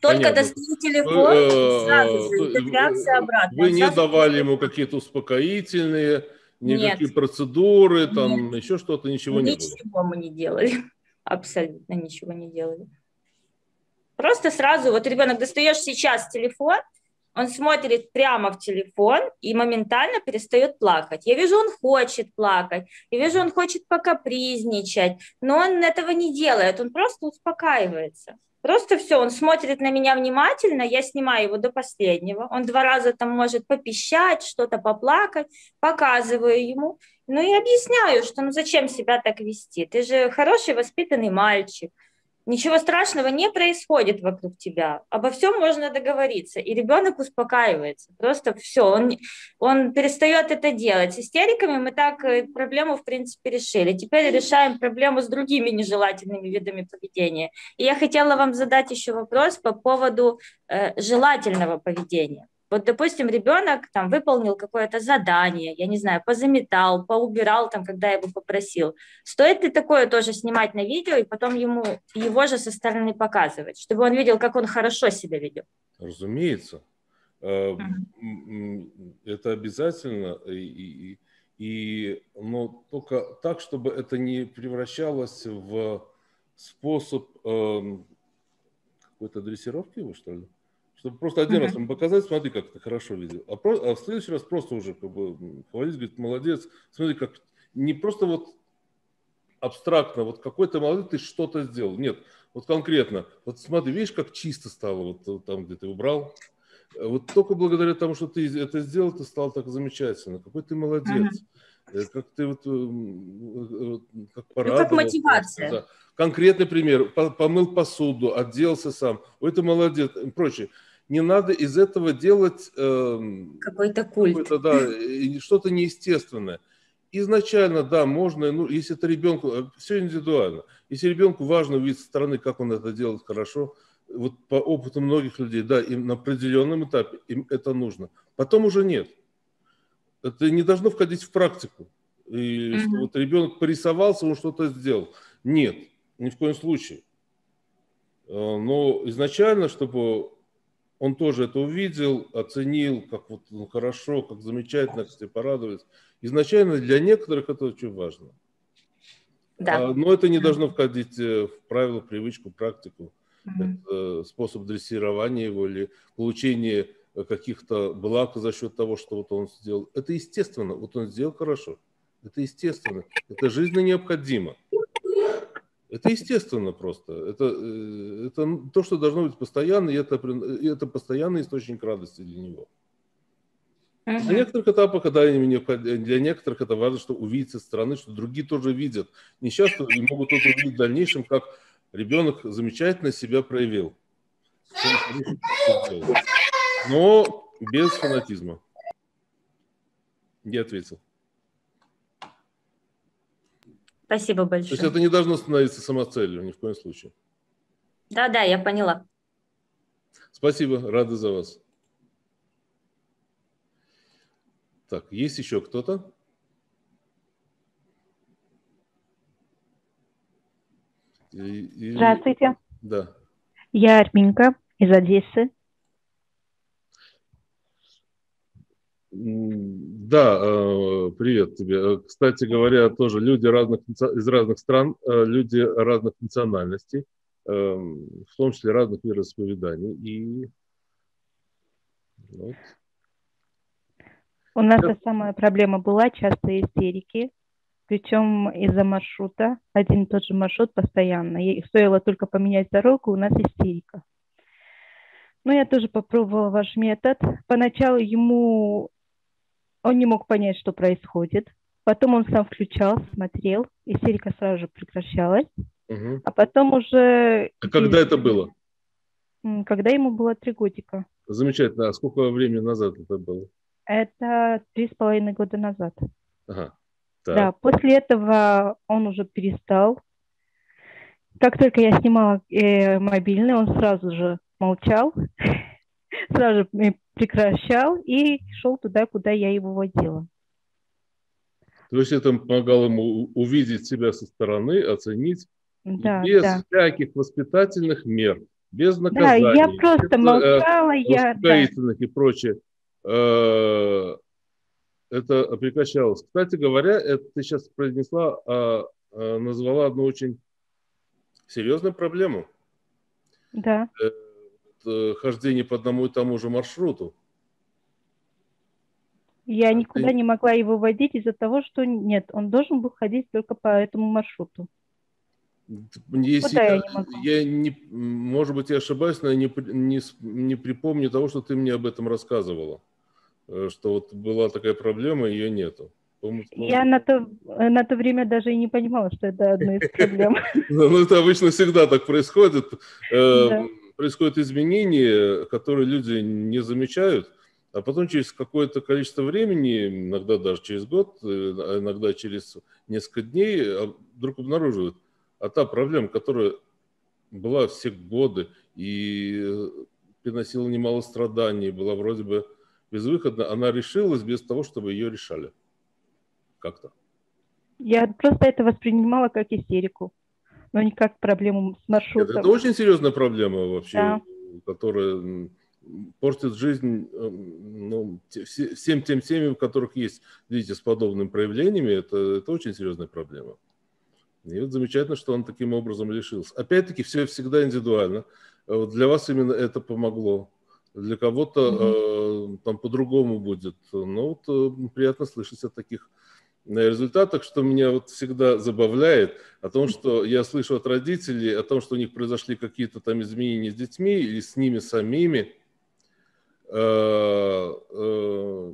[SPEAKER 5] Только достали телефон, вы, сразу же, реакция обратная.
[SPEAKER 1] Вы не давали ему какие-то успокоительные, никакие Нет. процедуры, там Нет. еще что-то, ничего, ничего не было?
[SPEAKER 5] Ничего мы не делали, абсолютно ничего не делали. Просто сразу, вот ребенок, достаешь сейчас телефон, он смотрит прямо в телефон и моментально перестает плакать. Я вижу, он хочет плакать, я вижу, он хочет покапризничать, но он этого не делает, он просто успокаивается. Просто все, он смотрит на меня внимательно, я снимаю его до последнего. Он два раза там может попищать, что-то поплакать, показываю ему. Ну и объясняю, что ну зачем себя так вести? Ты же хороший, воспитанный мальчик ничего страшного не происходит вокруг тебя, обо всем можно договориться, и ребенок успокаивается, просто все, он, он перестает это делать. С истериками мы так э, проблему, в принципе, решили. Теперь решаем проблему с другими нежелательными видами поведения. И я хотела вам задать еще вопрос по поводу э, желательного поведения. Вот, допустим, ребенок там выполнил какое-то задание, я не знаю, позаметал, поубирал там, когда я его попросил. Стоит ли такое тоже снимать на видео и потом ему его же со стороны показывать, чтобы он видел, как он хорошо себя ведет?
[SPEAKER 1] Разумеется. Uh-huh. Это обязательно. И, и, и, но только так, чтобы это не превращалось в способ э, какой-то дрессировки его, что ли? Чтобы просто один uh-huh. раз ему показать, смотри, как ты хорошо видел. А, про, а в следующий раз просто уже как бы хвалить, говорит, молодец. Смотри, как не просто вот абстрактно, вот какой то молодец, ты что-то сделал. Нет, вот конкретно. Вот смотри, видишь, как чисто стало вот там, где ты убрал. Вот только благодаря тому, что ты это сделал, ты стал так замечательно. Какой ты молодец. Uh-huh. Как ты вот, э, как порадовал. Ну, как
[SPEAKER 5] мотивация. Да.
[SPEAKER 1] Конкретный пример. Помыл посуду, оделся сам. Ой, ты молодец. И прочее не надо из этого делать э,
[SPEAKER 5] какой-то культ.
[SPEAKER 1] Какой да, что-то неестественное. Изначально, да, можно, ну, если это ребенку, э, все индивидуально. Если ребенку важно увидеть со стороны, как он это делает хорошо, вот по опыту многих людей, да, им на определенном этапе им это нужно. Потом уже нет. Это не должно входить в практику. И mm-hmm. что вот ребенок порисовался, он что-то сделал. Нет, ни в коем случае. Э, но изначально, чтобы он тоже это увидел, оценил, как вот ну, хорошо, как замечательно, как тебе порадовались. Изначально для некоторых это очень важно. Да. А, но это не должно входить э, в правила, привычку, практику. Mm-hmm. Это способ дрессирования его или получения э, каких-то благ за счет того, что вот он сделал. Это естественно. Вот он сделал хорошо. Это естественно. Это жизненно необходимо. Это естественно просто. Это, э, это то, что должно быть постоянно, и это, и это постоянный источник радости для него. Uh-huh. На некоторых этапах, когда для некоторых это важно, что увидеть со стороны, что другие тоже видят. Несчастно и могут это увидеть в дальнейшем, как ребенок замечательно себя проявил. Но без фанатизма. Я ответил.
[SPEAKER 5] Спасибо большое.
[SPEAKER 1] То есть это не должно становиться самоцелью ни в коем случае.
[SPEAKER 5] Да, да, я поняла.
[SPEAKER 1] Спасибо, рады за вас. Так, есть еще кто-то?
[SPEAKER 6] Здравствуйте.
[SPEAKER 1] Да.
[SPEAKER 6] Я Арминка из Одессы.
[SPEAKER 1] Да, э, привет тебе. Э, кстати говоря, тоже люди разных, из разных стран, э, люди разных национальностей. эм, в том числе разных вероисповеданий. И вот.
[SPEAKER 6] У нас та самая проблема была, часто истерики, причем из-за маршрута, один и тот же маршрут постоянно. Ей стоило только поменять дорогу, у нас истерика. Но я тоже попробовала ваш метод. Поначалу ему он не мог понять, что происходит. Потом он сам включал, смотрел, истерика сразу же прекращалась. Угу. А потом уже...
[SPEAKER 1] А когда это было?
[SPEAKER 6] Когда ему было три годика.
[SPEAKER 1] Замечательно. А сколько времени назад это было?
[SPEAKER 6] Это три с половиной года назад. Ага. Так. Да, после этого он уже перестал. Как только я снимала э, мобильный, он сразу же молчал, сразу же прекращал и шел туда, куда я его водила.
[SPEAKER 1] То есть это помогало ему увидеть себя со стороны, оценить
[SPEAKER 6] да,
[SPEAKER 1] без
[SPEAKER 6] да.
[SPEAKER 1] всяких воспитательных мер, без наказаний. Да,
[SPEAKER 6] я просто без, э, молчала, э, я... Да.
[SPEAKER 1] и прочее. Э, это прекращалось. Кстати говоря, это ты сейчас произнесла, а, а, назвала одну очень серьезную проблему.
[SPEAKER 6] Да.
[SPEAKER 1] Это хождение по одному и тому же маршруту.
[SPEAKER 6] Я никуда не могла его водить из-за того, что нет, он должен был ходить только по этому маршруту.
[SPEAKER 1] Если я, я, я не, может быть, я ошибаюсь, но я не, не, не припомню того, что ты мне об этом рассказывала. Э, что вот была такая проблема, ее нету.
[SPEAKER 6] Я на то, на то время даже и не понимала, что это одна из проблем.
[SPEAKER 1] Ну, это обычно всегда так происходит. Э, происходят изменения, которые люди не замечают, а потом через какое-то количество времени, иногда даже через год, э, а иногда через несколько дней, а, вдруг обнаруживают, а та проблема, которая была все годы и приносила немало страданий, была вроде бы безвыходна, она решилась без того, чтобы ее решали. Как-то.
[SPEAKER 6] Я просто это воспринимала как истерику, но не как проблему с маршрутом.
[SPEAKER 1] Это, очень серьезная проблема вообще, да. которая портит жизнь э, ну, всем тем семьям, у которых есть дети с подобными проявлениями, это, это очень серьезная проблема. И вот замечательно, что он таким образом решился. Опять-таки, все всегда индивидуально. Вот для вас именно это помогло. Для кого-то mm-hmm. э, там по-другому будет. Но вот э, приятно слышать о таких э, результатах, что меня вот всегда забавляет, о том, что я слышу от родителей, о том, что у них произошли какие-то там изменения с детьми или с ними самими, э, э,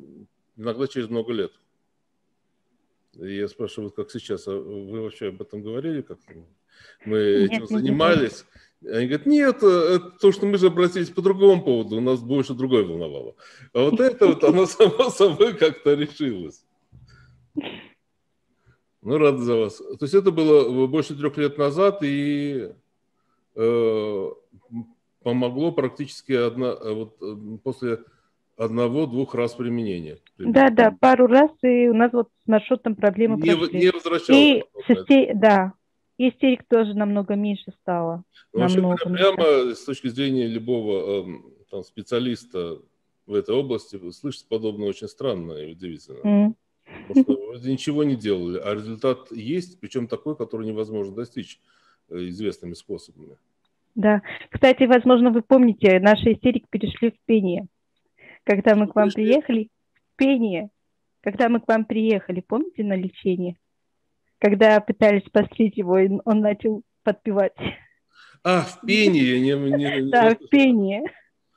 [SPEAKER 1] иногда через много лет. И я спрашиваю, как сейчас, а вы вообще об этом говорили как-то? Мы этим занимались? Они говорят, нет, это то, что мы же обратились по другому поводу, у нас больше другое волновало. А вот это вот, оно само собой как-то решилось. Ну, рад за вас. То есть это было больше трех лет назад, и э, помогло практически одна, вот, после одного-двух раз применения.
[SPEAKER 6] Да, да, пару раз, и у нас вот с маршрутом проблемы
[SPEAKER 1] не, прошли. Не возвращалось.
[SPEAKER 6] И, да, истерик тоже намного меньше стало.
[SPEAKER 1] Ну, намного вообще, прямо с точки зрения любого эм, там, специалиста в этой области слышать подобное очень странно и удивительно. Mm. Потому что вроде ничего не делали, а результат есть, причем такой, который невозможно достичь э, известными способами.
[SPEAKER 6] Да. Кстати, возможно, вы помните, наши истерики перешли в пение. Когда мы к вам приехали, в пение. Когда мы к вам приехали, помните, на лечение? когда пытались спасти его, и он начал подпевать.
[SPEAKER 1] А, в пении. Не, не,
[SPEAKER 6] да, в пении.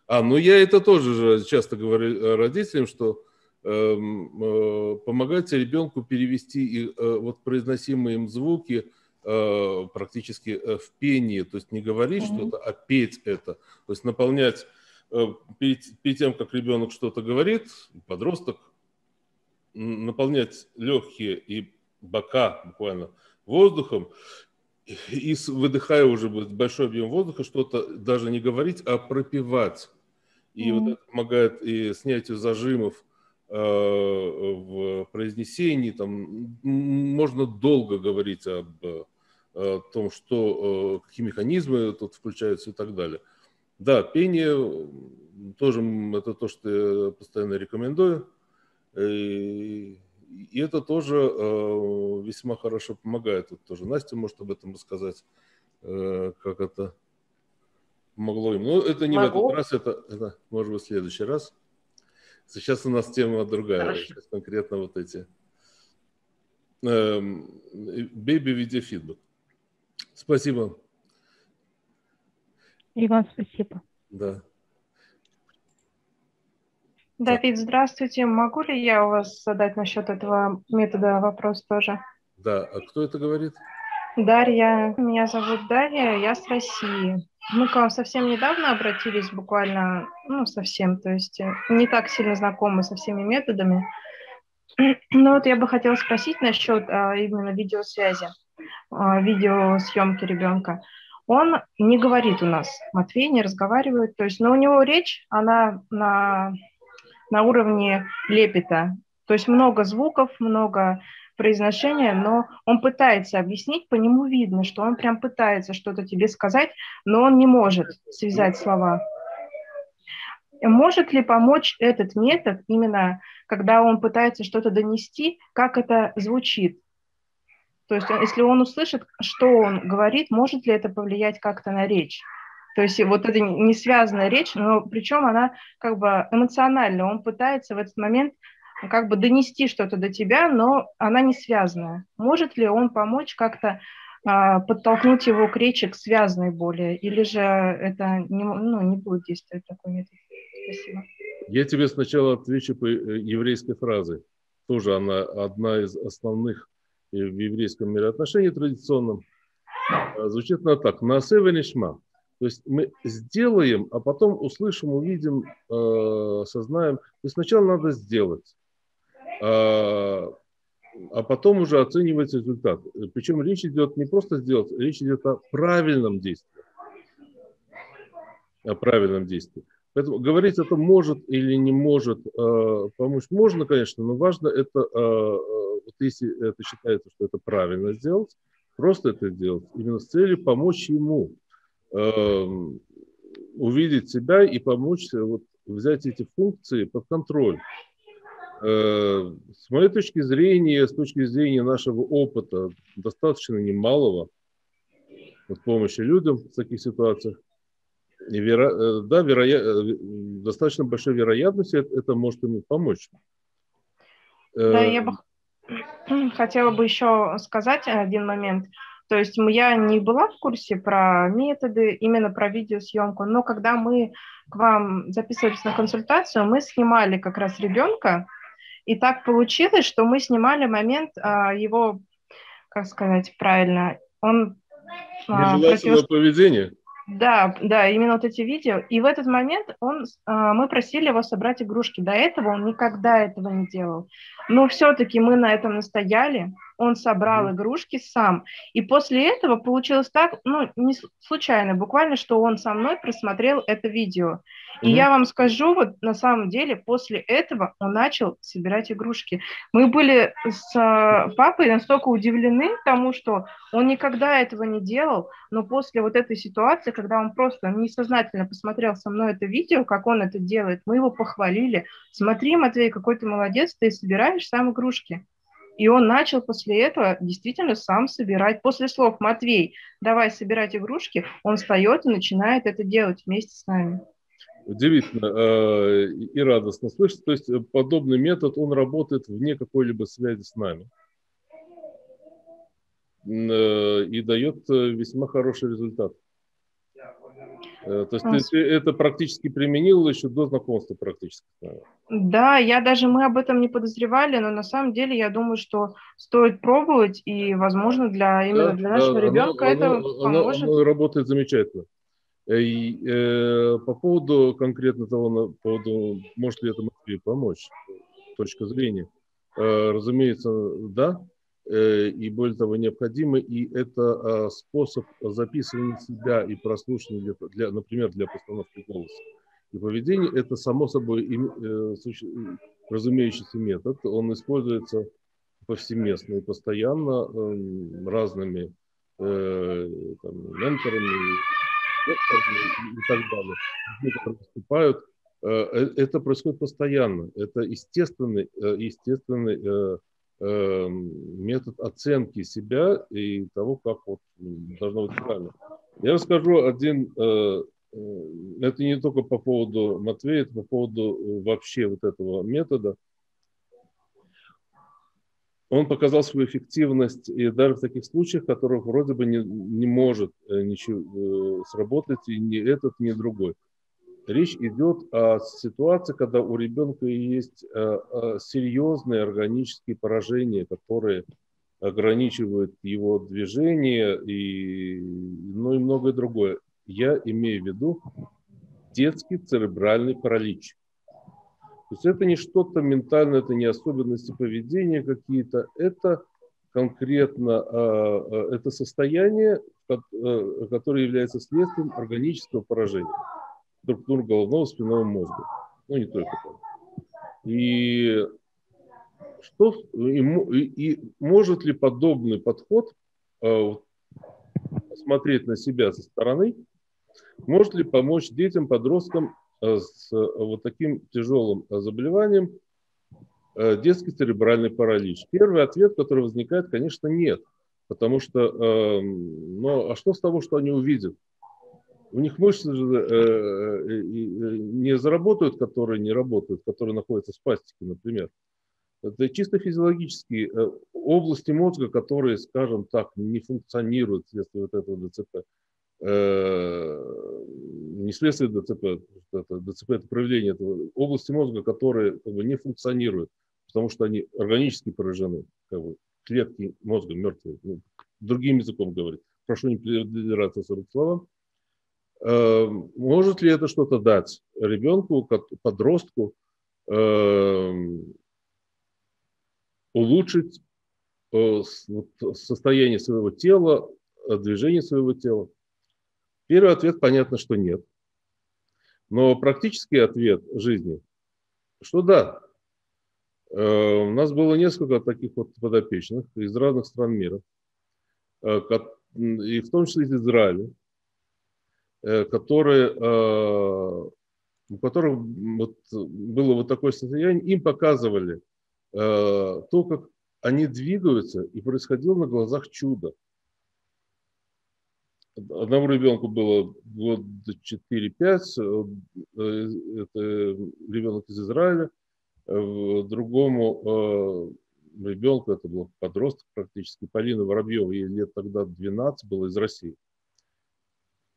[SPEAKER 1] А, ну я это тоже же часто говорю родителям, что э, э, помогайте ребенку перевести э, вот произносимые им звуки э, практически в пении, то есть не говорить mm-hmm. что-то, а петь это, то есть наполнять перед, перед тем, как ребенок что-то говорит, подросток, наполнять легкие и бока буквально воздухом, и выдыхая уже большой объем воздуха, что-то даже не говорить, а пропивать. И mm-hmm. вот это помогает и снятию зажимов в произнесении. Там можно долго говорить об о том, что, э, какие механизмы тут включаются и так далее. Да, пение тоже это то, что я постоянно рекомендую. И и это тоже э, весьма хорошо помогает. Тут тоже Настя может об этом рассказать, э, как это помогло им. Но это не
[SPEAKER 2] Могу.
[SPEAKER 1] в этот раз, это, это может быть в следующий раз. Сейчас у нас тема другая.
[SPEAKER 2] Хорошо.
[SPEAKER 1] Сейчас конкретно вот эти. Эм, Baby видеофидбэк. Спасибо.
[SPEAKER 6] И вам спасибо.
[SPEAKER 1] Да.
[SPEAKER 7] Давид, здравствуйте. Могу ли я у вас задать насчет этого метода вопрос тоже?
[SPEAKER 1] Да. А кто это говорит?
[SPEAKER 7] Дарья, меня зовут Дарья, я с России. Мы к вам совсем недавно обратились, буквально, ну, совсем, то есть э, не так сильно знакомы со всеми методами. Но вот я бы хотела спросить насчет а, именно видеосвязи, а, видеосъемки ребенка. Он не говорит у нас, Матвей не разговаривает, то есть, но у него речь, она на, на уровне лепета, то есть много звуков, много произношения, но он пытается объяснить, по нему видно, что он прям пытается что-то тебе сказать, но он не может связать слова. Может ли помочь этот метод именно, когда он пытается что-то донести, как это звучит? То есть, если он услышит, что он говорит, может ли это повлиять как-то на речь? То есть вот это не связанная речь, но причем она как бы эмоциональная. Он пытается в этот момент как бы донести что-то до тебя, но она не связанная. Может ли он помочь как-то а, подтолкнуть его к речи, к связанной более, или же это не, ну, не будет действовать такой метод? Спасибо.
[SPEAKER 1] Я тебе сначала отвечу по э, еврейской фразе. Тоже она одна из основных э, в еврейском мироотношении традиционном. А, Звучит она так. Насе венишма. То есть мы сделаем, а потом услышим, увидим, э, осознаем. То есть сначала надо сделать, а, а потом уже оценивать результат. Причем речь идет не просто сделать, речь идет о правильном действии. О правильном действии. Поэтому говорить о том, может или не может э, помочь, можно, конечно, но важно это, э, э, вот если это считается, что это правильно сделать, просто это сделать, именно с целью помочь ему э, увидеть себя и помочь вот, взять эти функции под контроль. С моей точки зрения, с точки зрения нашего опыта, достаточно немалого, вот, помощи людям в таких ситуациях, и веро... э, да, вероя... э, достаточно большой вероятности это, может ему помочь.
[SPEAKER 7] Да,
[SPEAKER 1] Э,
[SPEAKER 7] я бы хотела бы еще сказать один момент. То есть я не была в курсе про методы, именно про видеосъемку, но когда мы к вам записывались на консультацию, мы снимали как раз ребенка, и так получилось, что мы снимали момент а, его, как сказать правильно, он а, противос-
[SPEAKER 1] поведения.
[SPEAKER 7] Да, да, именно вот эти видео. И в этот момент он, а, мы просили его собрать игрушки. До этого он никогда этого не делал. Но все-таки мы на этом настояли. Он собрал игрушки сам. И после этого получилось так, ну, не случайно, буквально, что он со мной просмотрел это видео. И
[SPEAKER 1] Мгм.
[SPEAKER 7] я вам скажу, вот на самом деле после этого он начал собирать игрушки. Мы были с а, папой настолько удивлены тому, что он никогда этого не делал, но после вот этой ситуации, когда он просто несознательно посмотрел со мной это видео, как он это делает, мы его похвалили. Смотри, Матвей, какой ты молодец, ты собираешь сам игрушки. И он начал после этого действительно сам собирать. После слов «Матвей, давай собирать игрушки», он встает и начинает это делать вместе с нами.
[SPEAKER 1] Удивительно э, и радостно слышать. То есть э, подобный метод, он работает вне какой-либо связи с нами. Э, И дает весьма хороший результат. Э, То есть ты, ты это практически применил еще до знакомства практически.
[SPEAKER 7] Да, я даже, мы об этом не подозревали, но на самом деле я думаю, что стоит пробовать, и, возможно, для именно
[SPEAKER 1] Да,
[SPEAKER 7] для
[SPEAKER 1] да,
[SPEAKER 7] нашего
[SPEAKER 1] оно-
[SPEAKER 7] ребенка это
[SPEAKER 1] оно- оно-
[SPEAKER 7] поможет.
[SPEAKER 1] оно работает замечательно. Э, и, э, по поводу конкретно того, по поводу, может ли это Матвею помочь, точка зрения, Э, разумеется, да, и более того, необходимо, и это э, способ записывания себя и прослушивания, для, для- например, для постановки голоса и поведения, это само собой э, разумеющийся метод, он используется повсеместно и постоянно эм, разными э, там, менторами, и так далее, которые выступают. Э, э, Это происходит постоянно. Это естественный, э, естественный э, э, метод оценки себя и того, как вот должно быть правильно. Я расскажу один, э, это не только по поводу Матвея, это по поводу вообще вот этого метода. Он показал свою эффективность и даже в таких случаях, в которых вроде бы не, не может ничего сработать и ни этот, ни другой. Речь идет о ситуации, когда у ребенка есть э, э, серьезные органические поражения, которые ограничивают его движение и, ну и многое другое. Я имею в виду детский церебральный паралич. То есть это не что-то ментальное, это не особенности поведения какие-то, это конкретно э, это состояние, которое является следствием органического поражения структур головного спинного мозга. Ну, не только там. И что и, и может ли подобный подход э, смотреть на себя со стороны, может ли помочь детям, подросткам э, с э, вот таким тяжелым заболеванием э, детский церебральный паралич? Первый ответ, который возникает, конечно, нет. Потому что, э, ну, а что с того, что они увидят? У них мышцы э, э, э, не заработают, которые не работают, которые находятся в спастике, например. Это чисто физиологические области мозга, которые, скажем так, не функционируют вследствие вот этого ДЦП. Не следствие ДЦП, это, ДЦП это проявление этого, области мозга, которые как бы, не функционируют, потому что они органически поражены, как бы, клетки мозга мертвые, ну, другим языком говорить. Прошу не придираться к словам. Эм, может ли это что-то дать ребенку, подростку, эм, улучшить э, состояние своего тела, э, движение своего тела? Первый ответ, понятно, что нет. Но практический ответ жизни, что да. Э, у нас было несколько таких вот подопечных из разных стран мира, и в том числе из Израиля, которые, э, у которых вот было вот такое состояние, им показывали э, то, как они двигаются, и происходило на глазах чудо. Одному ребенку было год 4-5, это ребенок из Израиля, другому ребенку, это был подросток практически, Полина Воробьева, ей лет тогда 12 было из России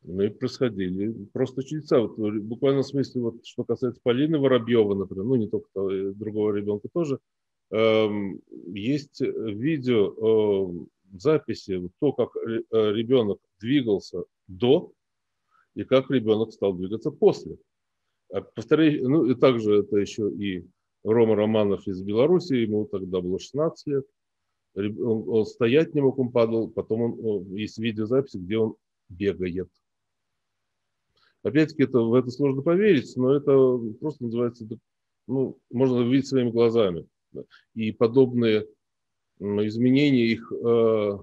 [SPEAKER 1] ну и происходили просто чудеса. Вот, в буквальном смысле, вот, что касается Полины Воробьева, например, ну не только того, другого ребенка тоже, эм, есть видео э, записи, то, как э, ребенок двигался до и как ребенок стал двигаться после. А повторяю, ну и также это еще и Рома Романов из Беларуси, ему тогда было 16 лет. Он, он стоять не мог, он падал. Потом он, есть видеозаписи, где он бегает. Опять-таки, это, в это сложно поверить, но это просто называется, ну, можно увидеть своими глазами. И подобные изменения их, э,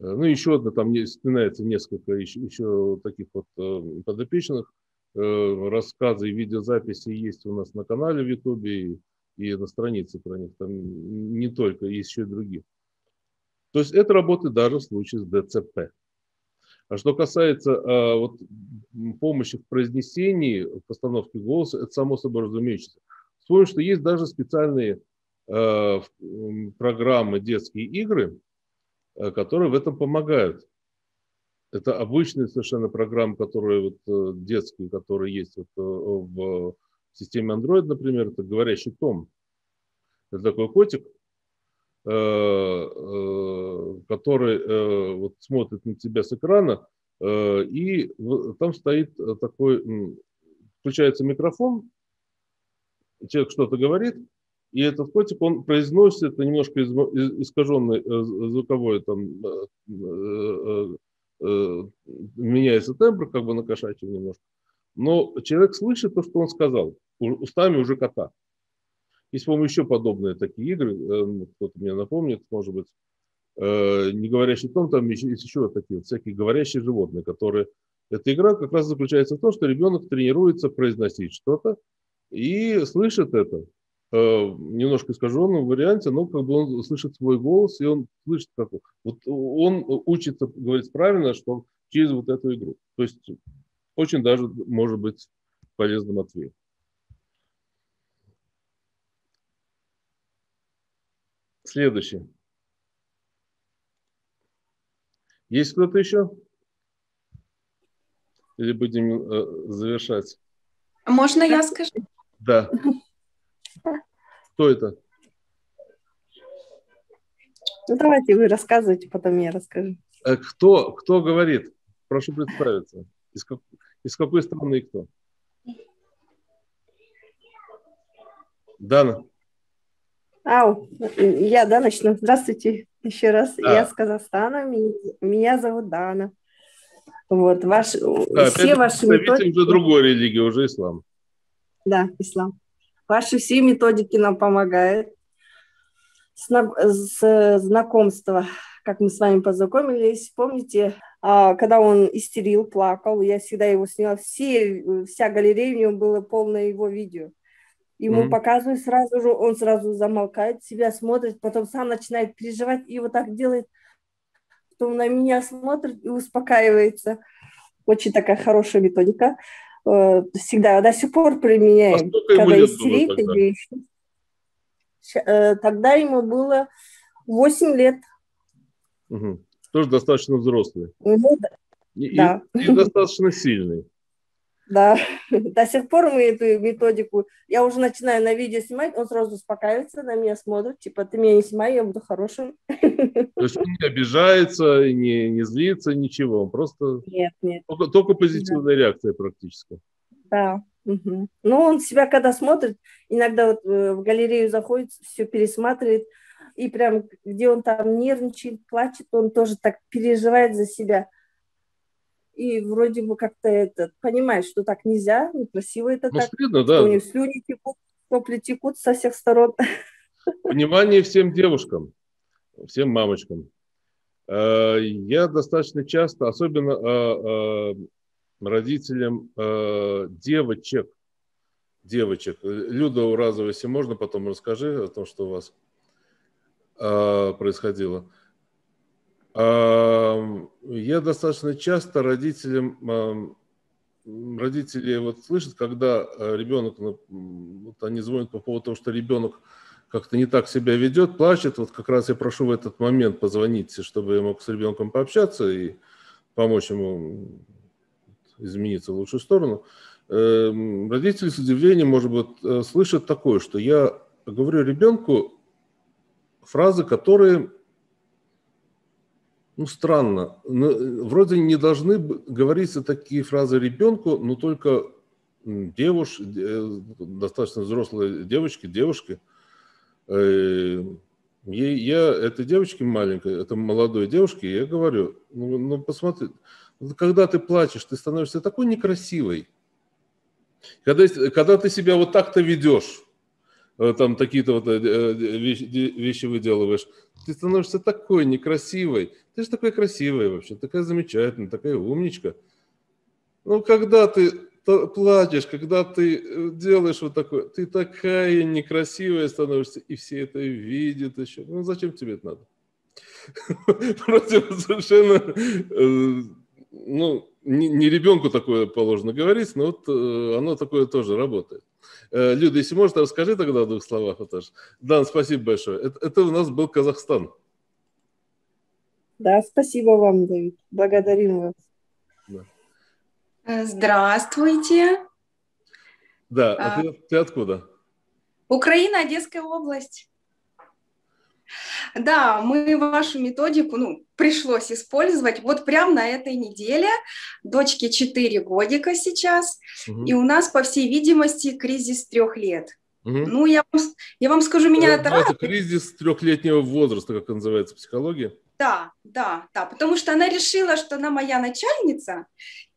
[SPEAKER 1] ну, еще одна, там вспоминается несколько еще, еще таких вот э, подопечных, э, рассказы и видеозаписи есть у нас на канале в Ютубе и, и на странице про них, там не только, есть еще и другие. То есть это работает даже в случае с ДЦП. А что касается а, вот, помощи в произнесении, в постановке голоса, это само собой разумеется. Вспомним, что есть даже специальные а, программы детские игры, а, которые в этом помогают. Это обычные совершенно программы, которые вот, э, детские, которые есть вот, э, в системе Android, например, это говорящий том. Это такой котик, Э, э, который э, вот смотрит на тебя с экрана, и там стоит такой, включается микрофон, человек что-то говорит, и этот котик, он произносит это немножко искаженный звуковой, там, меняется тембр, как бы на кошачьем немножко, но человек слышит то, что он сказал, устами уже кота. Есть, по-моему, еще подобные такие игры, э, кто-то мне напомнит, может быть, э, не говорящий том, там есть еще такие всякие говорящие животные, которые... Эта игра как раз заключается в том, что ребенок тренируется произносить что-то и слышит это э, немножко искаженном варианте, но как бы он слышит свой голос, и он слышит, как вот он учится говорить правильно, что через вот эту игру. То есть очень даже может быть полезным ответ. Следующий. Есть кто-то еще? Или будем э, завершать?
[SPEAKER 8] Можно я скажу?
[SPEAKER 1] Да. Кто это?
[SPEAKER 9] Ну, давайте вы рассказывайте, потом я расскажу.
[SPEAKER 1] Э, кто, кто говорит? Прошу представиться. Из, как, из какой страны и кто? Дана.
[SPEAKER 9] Ау, я, да, начну. Здравствуйте еще раз. А. Я с Казахстана. Меня, меня зовут Дана. Вот, ваш,
[SPEAKER 1] а, все ваши методики... уже другой религии, уже ислам.
[SPEAKER 9] Да, ислам. Ваши все методики нам помогают. С, с знакомства, как мы с вами познакомились, помните, а, когда он истерил, плакал, я всегда его сняла, все, вся галерея у него было полное его видео. Ему mm-hmm. показываю сразу же, он сразу замолкает, себя смотрит, потом сам начинает переживать и вот так делает. Потом на меня смотрит и успокаивается. Очень такая хорошая методика. Э, всегда, до сих пор применяем. А когда истерит тогда? вещи. Э, тогда ему было 8 лет.
[SPEAKER 1] Угу. Тоже достаточно взрослый.
[SPEAKER 9] Ну,
[SPEAKER 1] и, да. и достаточно сильный.
[SPEAKER 9] Да, до сих пор мы эту методику, я уже начинаю на видео снимать, он сразу успокаивается, на меня смотрит, типа, ты меня не снимай, я буду хорошим.
[SPEAKER 1] То есть он не обижается, не, не злится, ничего, он просто...
[SPEAKER 9] Нет, нет.
[SPEAKER 1] Только, только позитивная да. реакция практически.
[SPEAKER 9] Да. Угу. Но он себя, когда смотрит, иногда вот э, в галерею заходит, все пересматривает, и прям, где он там нервничает, плачет, он тоже так переживает за себя и вроде бы как-то это понимает, что так нельзя, некрасиво это ну, так.
[SPEAKER 1] Стыдно, да.
[SPEAKER 9] У них слюни текут, сопли текут со всех сторон.
[SPEAKER 1] Внимание всем девушкам, всем мамочкам. Э, я достаточно часто, особенно э, э, родителям девочек, девочек. Люда Уразова, если можно, потом расскажи о том, что у вас происходило. Я достаточно часто родителям, родители вот слышат, когда э, ребенок, ну, вот они звонят по поводу того, что ребенок как-то не так себя ведет, плачет, вот как раз я прошу в этот момент позвонить, чтобы я мог с ребенком пообщаться и помочь ему измениться в лучшую сторону. Эм, родители с удивлением, может быть, э, слышат такое, что я говорю ребенку фразы, которые ну, странно. Ну, вроде не должны говориться такие фразы ребенку, но только девуш, достаточно взрослые девочки, девушки. Э, я этой девочке маленькой, это молодой девушке, я говорю, ну, ну посмотри, когда ты плачешь, ты становишься такой некрасивой. Когда, когда ты себя вот так-то ведешь, Э, там такие-то вот э, э, вещи, вещи выделываешь, ты становишься такой некрасивой. Ты же такая красивая вообще, такая замечательная, такая умничка. Ну, когда ты плачешь, когда ты делаешь вот такое, ты такая некрасивая становишься, и все это видят еще. Ну, зачем тебе это надо? Вроде совершенно, ну, не, ребенку такое положено говорить, но вот оно такое тоже работает. Э, Люда, если можно, расскажи тогда в двух словах. Вот. Дан, спасибо большое. Это у нас был Казахстан.
[SPEAKER 9] Да, спасибо вам, Давид. Благодарим вас.
[SPEAKER 8] Да. Э, здравствуйте.
[SPEAKER 1] Да, а, а ты, ты откуда?
[SPEAKER 8] Украина, Одесская область. Да, мы вашу методику, ну, пришлось использовать вот прямо на этой неделе. Дочке 4 годика сейчас, угу. и у нас, по всей видимости, кризис трех лет. Угу. Ну, я, я вам скажу, меня это,
[SPEAKER 1] это радует. кризис трехлетнего возраста, как называется психология.
[SPEAKER 8] Да, да, да, потому что она решила, что она моя начальница,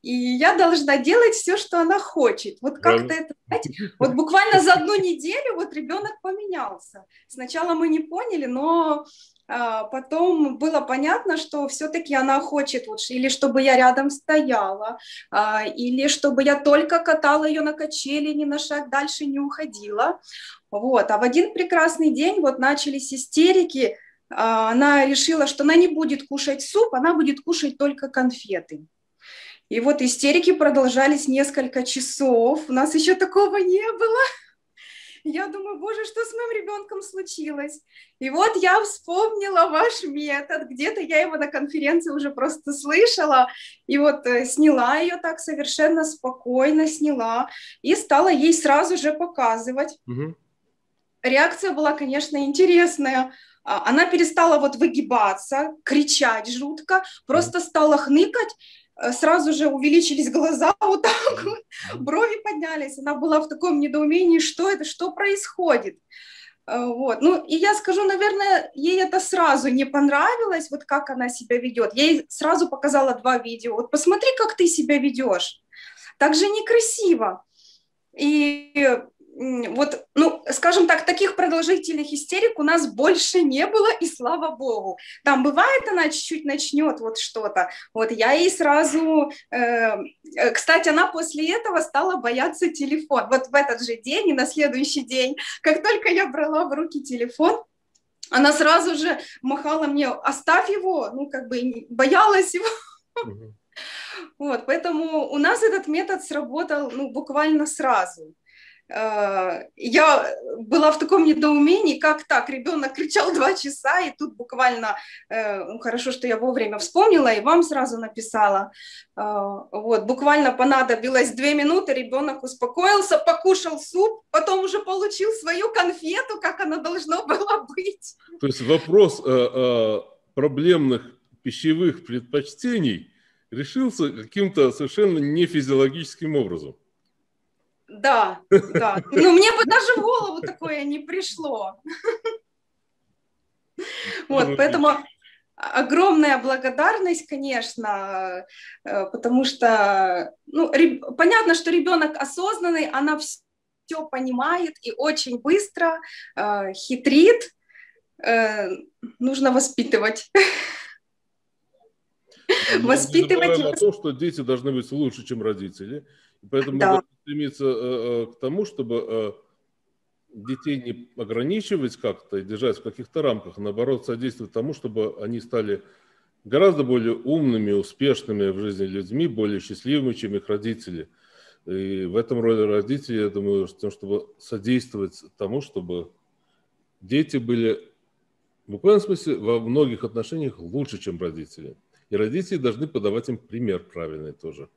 [SPEAKER 8] и я должна делать все, что она хочет. Вот как-то это, знаете, вот буквально за одну неделю вот ребенок поменялся. Сначала мы не поняли, но а, потом было понятно, что все-таки она хочет вот, или чтобы я рядом стояла, а, или чтобы я только катала ее на качели, ни на шаг дальше не уходила. Вот. А в один прекрасный день вот начались истерики, она решила, что она не будет кушать суп, она будет кушать только конфеты. И вот истерики продолжались несколько часов. У нас еще такого не было. Я думаю, боже, что с моим ребенком случилось? И вот я вспомнила ваш метод, где-то я его на конференции уже просто слышала, и вот э, сняла ее так совершенно спокойно, сняла, и стала ей сразу же показывать. Угу. Реакция была, конечно, интересная. А, она перестала вот выгибаться, кричать жутко, просто стала хныкать, Э, сразу же увеличились глаза вот так вот, брови поднялись, она была в таком недоумении, что это, что происходит. Э, вот. Ну, и я скажу, наверное, ей это сразу не понравилось, вот как она себя ведет. Я ей сразу показала два видео. Вот посмотри, как ты себя ведешь. Так же некрасиво. И вот, ну, скажем так, таких продолжительных истерик у нас больше не было, и слава богу. Там бывает, она чуть-чуть начнет вот что-то. Вот я ей сразу... Э, э, кстати, она после этого стала бояться телефон. Вот в этот же день и на следующий день, как только я брала в руки телефон, она сразу же махала мне, оставь его, ну, как бы боялась его. Вот, поэтому у нас этот метод сработал, ну, буквально сразу. Э, я была в таком недоумении, как так, ребенок кричал два часа, и тут буквально, э, ну, хорошо, что я вовремя вспомнила и вам сразу написала, э, вот, буквально понадобилось две минуты, ребенок успокоился, покушал суп, потом уже получил свою конфету, как она должно было быть.
[SPEAKER 1] То есть вопрос проблемных пищевых предпочтений решился каким-то совершенно нефизиологическим образом.
[SPEAKER 8] Да, да. Ну, мне бы даже в голову такое не пришло. Вот, поэтому огромная благодарность, конечно, э, потому что, ну, понятно, что ребенок осознанный, она все понимает и очень быстро э, хитрит, э, нужно воспитывать.
[SPEAKER 1] Воспитывать. Мы о том, что дети должны быть лучше, чем родители. Поэтому да. мы стремиться э, э, к тому, чтобы э, детей не ограничивать как-то и держать в каких-то рамках, а наоборот содействовать тому, чтобы они стали гораздо более умными, успешными в жизни людьми, более счастливыми, чем их родители. И в этом роли родителей, я думаю, тем, чтобы содействовать тому, чтобы дети были в буквальном смысле во многих отношениях лучше, чем родители. И родители должны подавать им пример правильный тоже.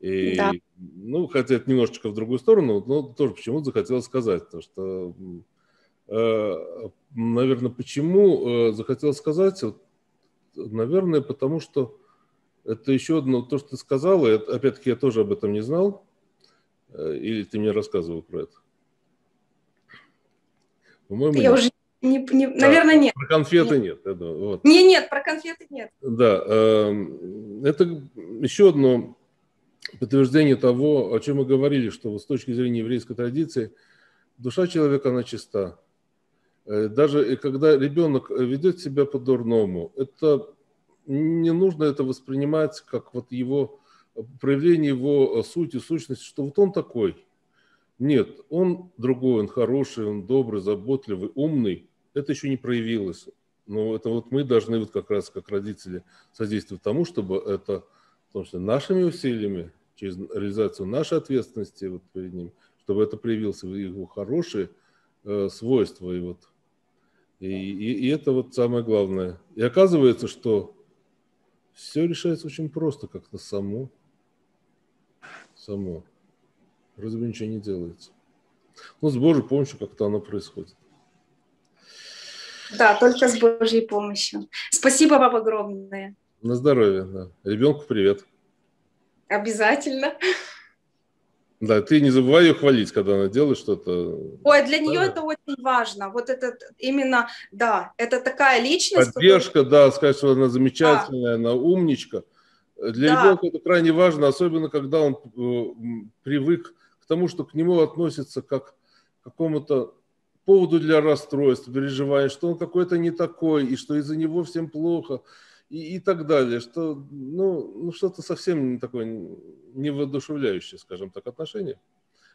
[SPEAKER 1] И, да. Ну, хотя это немножечко в другую сторону, но тоже почему-то захотелось сказать, потому что, э, наверное, почему э, захотелось сказать, вот, наверное, потому что это еще одно, то, что ты сказала, это, опять-таки я тоже об этом не знал, э, или ты мне рассказывал про это?
[SPEAKER 8] По-моему, я нет. уже не, не, да, наверное, нет.
[SPEAKER 1] Про конфеты нет. нет вот.
[SPEAKER 8] Не, нет, про конфеты нет.
[SPEAKER 1] Да, э, это еще одно подтверждение того, о чем мы говорили, что с точки зрения еврейской традиции душа человека, она чиста. Э, даже когда ребенок ведет себя по-дурному, это не нужно это воспринимать как вот его проявление его сути, сущности, что вот он такой. Нет, он другой, он хороший, он добрый, заботливый, умный. Это еще не проявилось. Но это вот мы должны вот как раз как родители содействовать тому, чтобы это потому что нашими усилиями, через реализацию нашей ответственности вот перед ним, чтобы это проявилось его хорошие э, свойства. И, вот, и, и, и это вот самое главное. И оказывается, что все решается очень просто, как-то само. Само. Бы ничего не делается. Ну, с Божьей помощью как-то оно происходит.
[SPEAKER 8] Да, только с Божьей помощью. Спасибо вам огромное.
[SPEAKER 1] На здоровье, да. Ребенку привет.
[SPEAKER 8] Обязательно.
[SPEAKER 1] Да, ты не забывай ее хвалить, когда она делает что-то.
[SPEAKER 8] Ой, для нее это очень важно. Вот это именно, да, это такая личность.
[SPEAKER 1] Поддержка, которая... да, сказать, что она замечательная, да. она умничка. Для да. ребенка это крайне важно, особенно когда он э, привык к тому, что к нему относятся как к какому-то поводу для расстройства, переживания, что он какой-то не такой, и что из-за него всем плохо и, и так далее, что ну, ну что-то совсем такое невоодушевляющее, скажем так, отношение.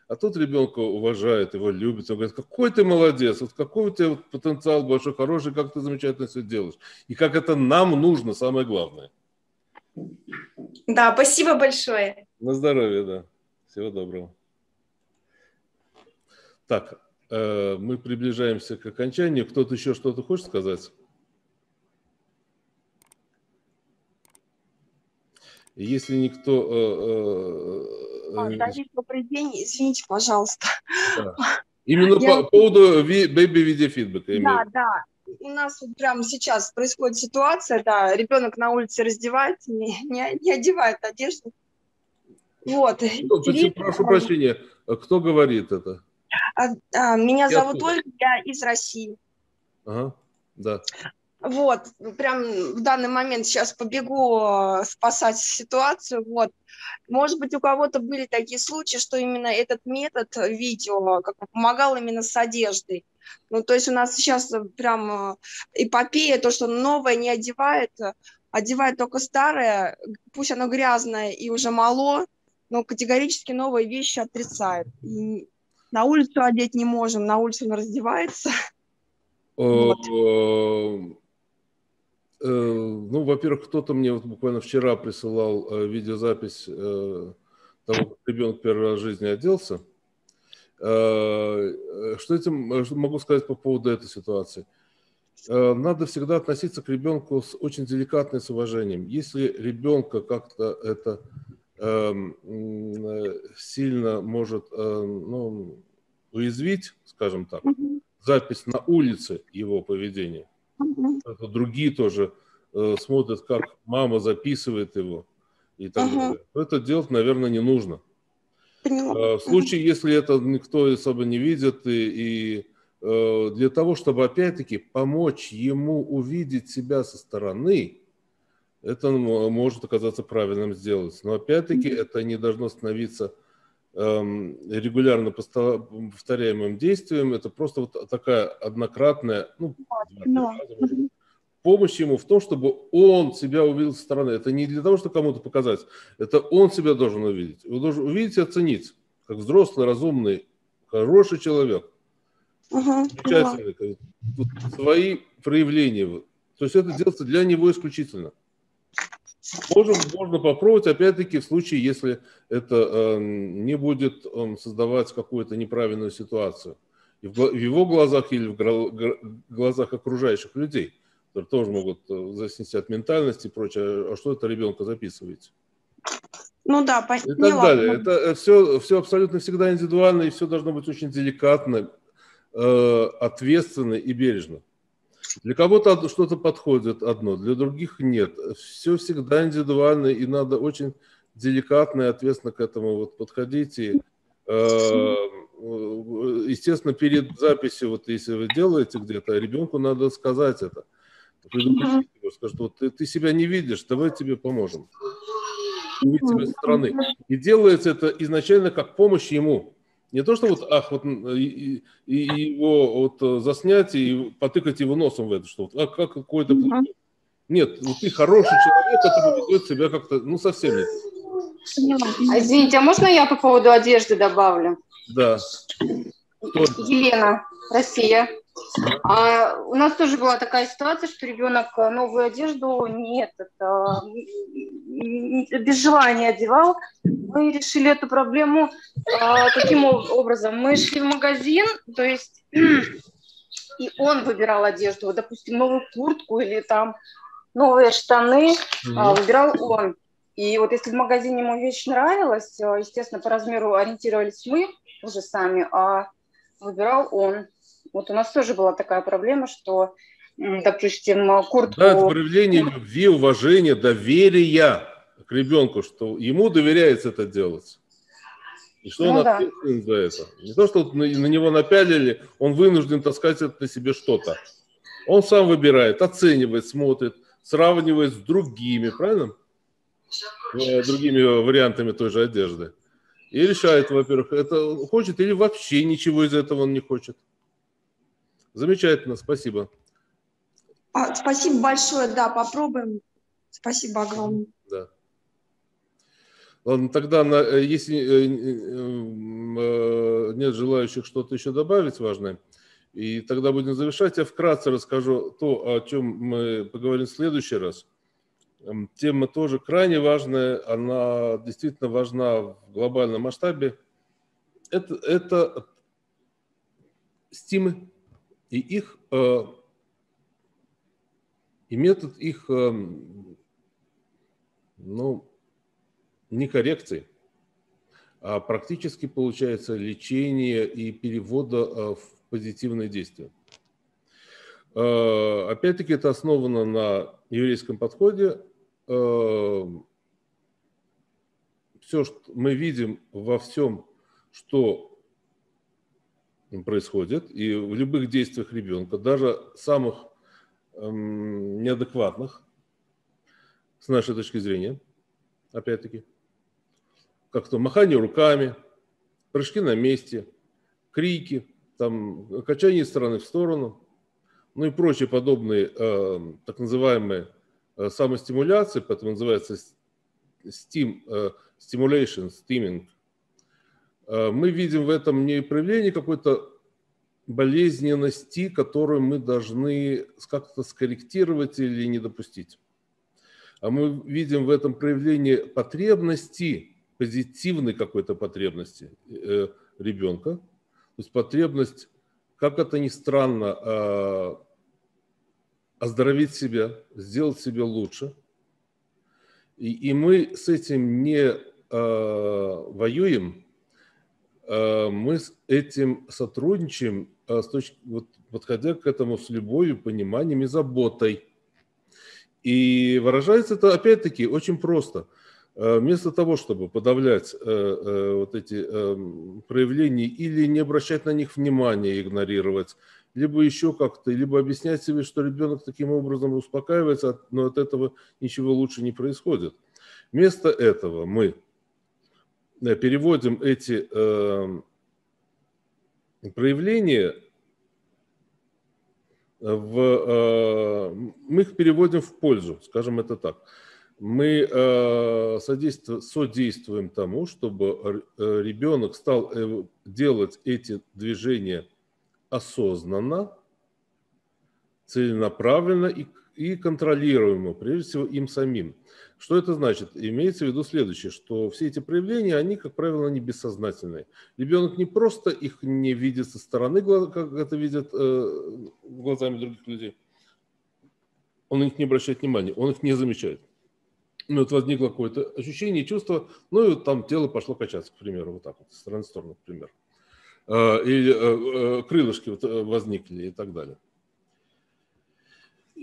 [SPEAKER 1] А тут ребенка уважает, его любит, он говорит, какой ты молодец, вот какой у тебя вот потенциал большой, хороший, как ты замечательно все делаешь. И как это нам нужно, самое главное.
[SPEAKER 8] Да, спасибо большое.
[SPEAKER 1] На здоровье, да. Всего доброго. Так, э, мы приближаемся к окончанию. Кто-то еще что-то хочет сказать? Если никто...
[SPEAKER 10] Э, э, а, Давид, добрый день. Извините, пожалуйста.
[SPEAKER 1] Да. Именно Я... по поводу бэби-видеофидбэка.
[SPEAKER 10] Да, да. У нас вот прямо сейчас происходит ситуация, да, ребенок на улице раздевается, не, не, не одевает одежду. Вот.
[SPEAKER 1] Ну, прошу прощения, кто говорит это?
[SPEAKER 10] А, а, меня я зовут Ольга, я из России.
[SPEAKER 1] Ага, да.
[SPEAKER 10] Вот, прям в данный момент сейчас побегу э, спасать ситуацию. Вот. Может быть, у кого-то были такие случаи, что именно этот метод видео как помогал именно с одеждой. Ну, то есть у нас сейчас прям э, эпопея, то, что новое не одевает, одевает только старое, пусть оно грязное и уже мало, но категорически новые вещи отрицает. И на улицу одеть не можем, на улице он раздевается. Вот.
[SPEAKER 1] Э, ну, во-первых, кто-то мне вот буквально вчера присылал э, видеозапись э, того, как ребенок первый раз в жизни оделся. Что этим могу сказать по поводу этой ситуации? Надо всегда относиться к ребенку с очень деликатным с уважением. Если ребенка как-то это эм, сильно может ну, уязвить, скажем так, запись на улице его поведения, другие тоже э, смотрят, как мама записывает его и так uh-huh. далее. Это делать, наверное, не нужно. Поняла. Э, в случае, если это никто особо не видит, и, и э, для того, чтобы опять-таки помочь ему увидеть себя со стороны, это может оказаться правильным сделать. Но опять-таки uh-huh. это не должно становиться регулярно повторяемым действием. Это просто вот такая однократная, ну, no. помощь ему в том, чтобы он себя увидел со стороны. Это не для того, чтобы кому-то показать. Это он себя должен увидеть. Он должен увидеть и оценить, как взрослый, разумный, хороший человек. Uh-huh. Замечательный. Свои проявления. То есть это делается для него исключительно. Можем, можно попробовать, опять-таки, в случае, если это э, не будет э, создавать какую-то неправильную ситуацию. И в, в его глазах или в глазах окружающих людей, которые тоже могут э, заснести от ментальности и прочее. А что это ребенка записываете?
[SPEAKER 10] Ну да,
[SPEAKER 1] поняла. И так далее. Это все, все абсолютно всегда индивидуально, и все должно быть очень деликатно, э, ответственно и бережно. Для кого-то что-то подходит одно, для других нет. Все всегда индивидуально, и надо очень деликатно и ответственно к этому вот подходить. И, э, естественно, перед записью, вот если вы делаете где-то, ребенку надо сказать это. Предупредить его, скажет, вот ты, ты себя не видишь, давай тебе поможем. Увидеть тебя со стороны. И делается это изначально как помощь ему. Не то, что вот, ах, вот и, и его вот э, заснять и потыкать его носом в это, что вот, а как какой-то... Mm-hmm. Нет, вот ты хороший человек, который ведет себя как-то, ну, совсем нет.
[SPEAKER 11] Извините, а можно я по поводу одежды добавлю?
[SPEAKER 1] Да.
[SPEAKER 11] Кто? Елена, Россия. А у нас тоже была такая ситуация, что ребенок э, новую одежду нет, это, без желания одевал. Мы решили эту проблему а, таким образом. Мы шли в магазин, то есть и он выбирал одежду, вот, допустим, новую куртку или там новые штаны, mm-hmm. а, выбирал он. И вот если в магазине ему вещь нравилась, э, естественно, по размеру ориентировались мы уже сами, а выбирал он. Вот у нас тоже была такая проблема, что, допустим, куртку...
[SPEAKER 1] Да, это проявление любви, уважения, доверия к ребенку, что ему доверяется это делать. И что ну, он да. ответственен за это. Не то, что на, него напялили, он вынужден таскать это на себе что-то. Он сам выбирает, оценивает, смотрит, сравнивает с другими, правильно? Э, другими вариантами той же одежды. И решает, во-первых, это хочет или вообще ничего из этого он не хочет. Замечательно, спасибо.
[SPEAKER 10] А, спасибо большое, да, попробуем. Спасибо огромное.
[SPEAKER 1] Да. Ладно, тогда, на, э, если э, э, нет желающих что-то еще добавить важное, и тогда будем завершать. Я вкратце расскажу то, о чем мы поговорим в следующий раз. тема тоже крайне важная, она действительно важна в глобальном масштабе. Это, это стимы и их э, и метод их эм, ну, не коррекции, а практически получается лечение и перевода э, в позитивные действия. Э, опять-таки это основано на еврейском подходе. Э, Все, что мы видим во всем, что происходит, и в любых действиях ребенка, даже самых эм, неадекватных, с нашей точки зрения, опять-таки, как то махание руками, прыжки на месте, крики, там, качание стороны в сторону, ну и прочие подобные э, так называемые э, самостимуляции, поэтому называется steam, э, stimulation, steaming. Э, мы видим в этом не проявление какой-то болезненности, которую мы должны как-то скорректировать или не допустить а мы видим в этом проявление потребности, позитивной какой-то потребности э, ребенка. То есть потребность, как это ни странно, э, оздоровить себя, сделать себя лучше. И, и мы с этим не э, воюем, мы с этим сотрудничаем, э, с точки, вот, подходя к этому с любовью, пониманием и заботой – и выражается это, опять-таки, очень просто. Э, вместо того, чтобы подавлять э, э, вот эти проявления или не обращать на них внимания, игнорировать, либо еще как-то, либо объяснять себе, что ребенок таким образом успокаивается, но от этого ничего лучше не происходит. Вместо этого мы переводим эти проявления в, э, мы их переводим в пользу, скажем это так. Мы э, содействуем тому, чтобы э, ребенок стал делать эти движения осознанно, целенаправленно и, и контролируемо, прежде всего им самим. Что это значит? Имеется в виду следующее, что все эти проявления, они, как правило, не бессознательные. Ребенок не просто их не видит со стороны, как это видят э, глазами других людей. Он на них не обращает внимания, он их не замечает. Ну, вот возникло какое-то ощущение, чувство, ну, и вот там тело пошло качаться, к примеру, вот так вот, с стороны в сторону, к примеру. Э, или э, э, крылышки вот возникли и так далее.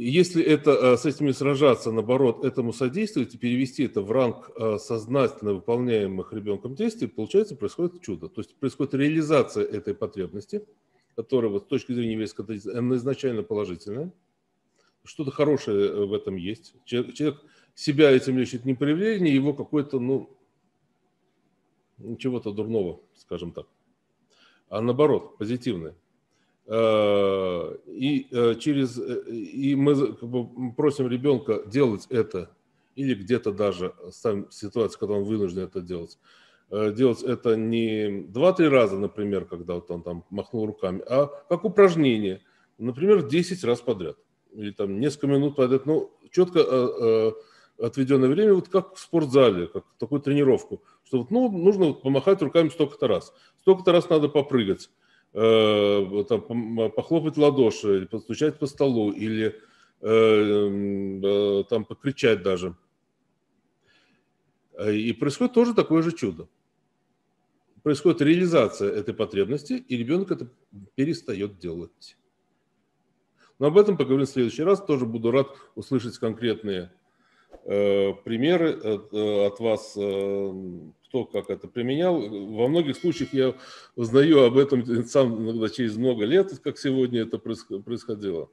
[SPEAKER 1] Если это, э, с этими сражаться, наоборот, этому содействовать и перевести это в ранг э, сознательно выполняемых ребенком действий, получается, происходит чудо. То есть происходит реализация этой потребности, которая вот с точки зрения еврейской традиции, она изначально положительная. Что-то хорошее э, в этом есть. Человек, человек себя этим лечит не проявление его какой-то, ну, чего-то дурного, скажем так. А наоборот, позитивное. Э, и э, через э, и мы как бы, просим ребенка делать это или где-то даже сам ситуация, когда он вынужден это делать, делать это не два-три раза, например, когда вот он там махнул руками, а как упражнение, например, 10 раз подряд или там несколько минут подряд, ну четко отведенное время, вот как в спортзале, как такую тренировку, что вот, ну, нужно помахать руками столько-то раз, столько-то раз надо попрыгать, э, там, похлопать ладоши, постучать по столу, или э, э, там покричать даже. И происходит тоже такое же чудо. Происходит реализация этой потребности, и ребенок это перестает делать. Но об этом поговорим в следующий раз. Тоже буду рад услышать конкретные э, примеры от, э, от вас, э, кто как это применял. Во многих случаях я узнаю об этом сам иногда через много лет, как сегодня это происходило.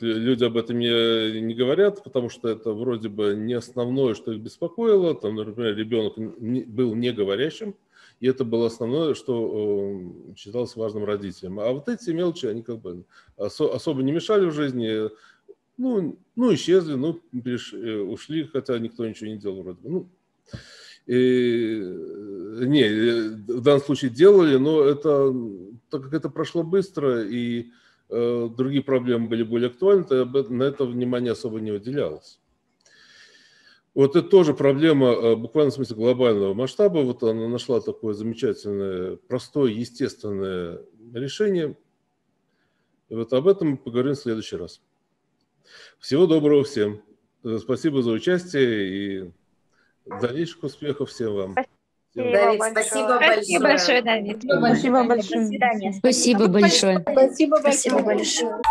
[SPEAKER 1] Люди об этом не, не говорят, потому что это вроде бы не основное, что их беспокоило. Там, например, ребенок был не говорящим, и это было основное, что считалось важным родителям. А вот эти мелочи, они как бы особо не мешали в жизни. Ну, ну исчезли, ну, ушли, хотя никто ничего не делал вроде бы. Ну, и, не, э, в данном случае делали, но это, так как это прошло быстро и э, другие проблемы были более актуальны, то на это внимание особо не уделялось. Вот это тоже проблема э, буквально в смысле глобального масштаба. Вот она нашла такое замечательное, простое, естественное решение. И вот об этом мы поговорим в следующий раз. Всего доброго всем. Э, спасибо за участие и дальнейших успехов всем вам.
[SPEAKER 2] Давид, спасибо большое.
[SPEAKER 5] Спасибо большое, Давид.
[SPEAKER 6] Спасибо большое.
[SPEAKER 5] До свидания.
[SPEAKER 3] Спасибо большое.
[SPEAKER 7] Спасибо большое.
[SPEAKER 3] Спасибо большое.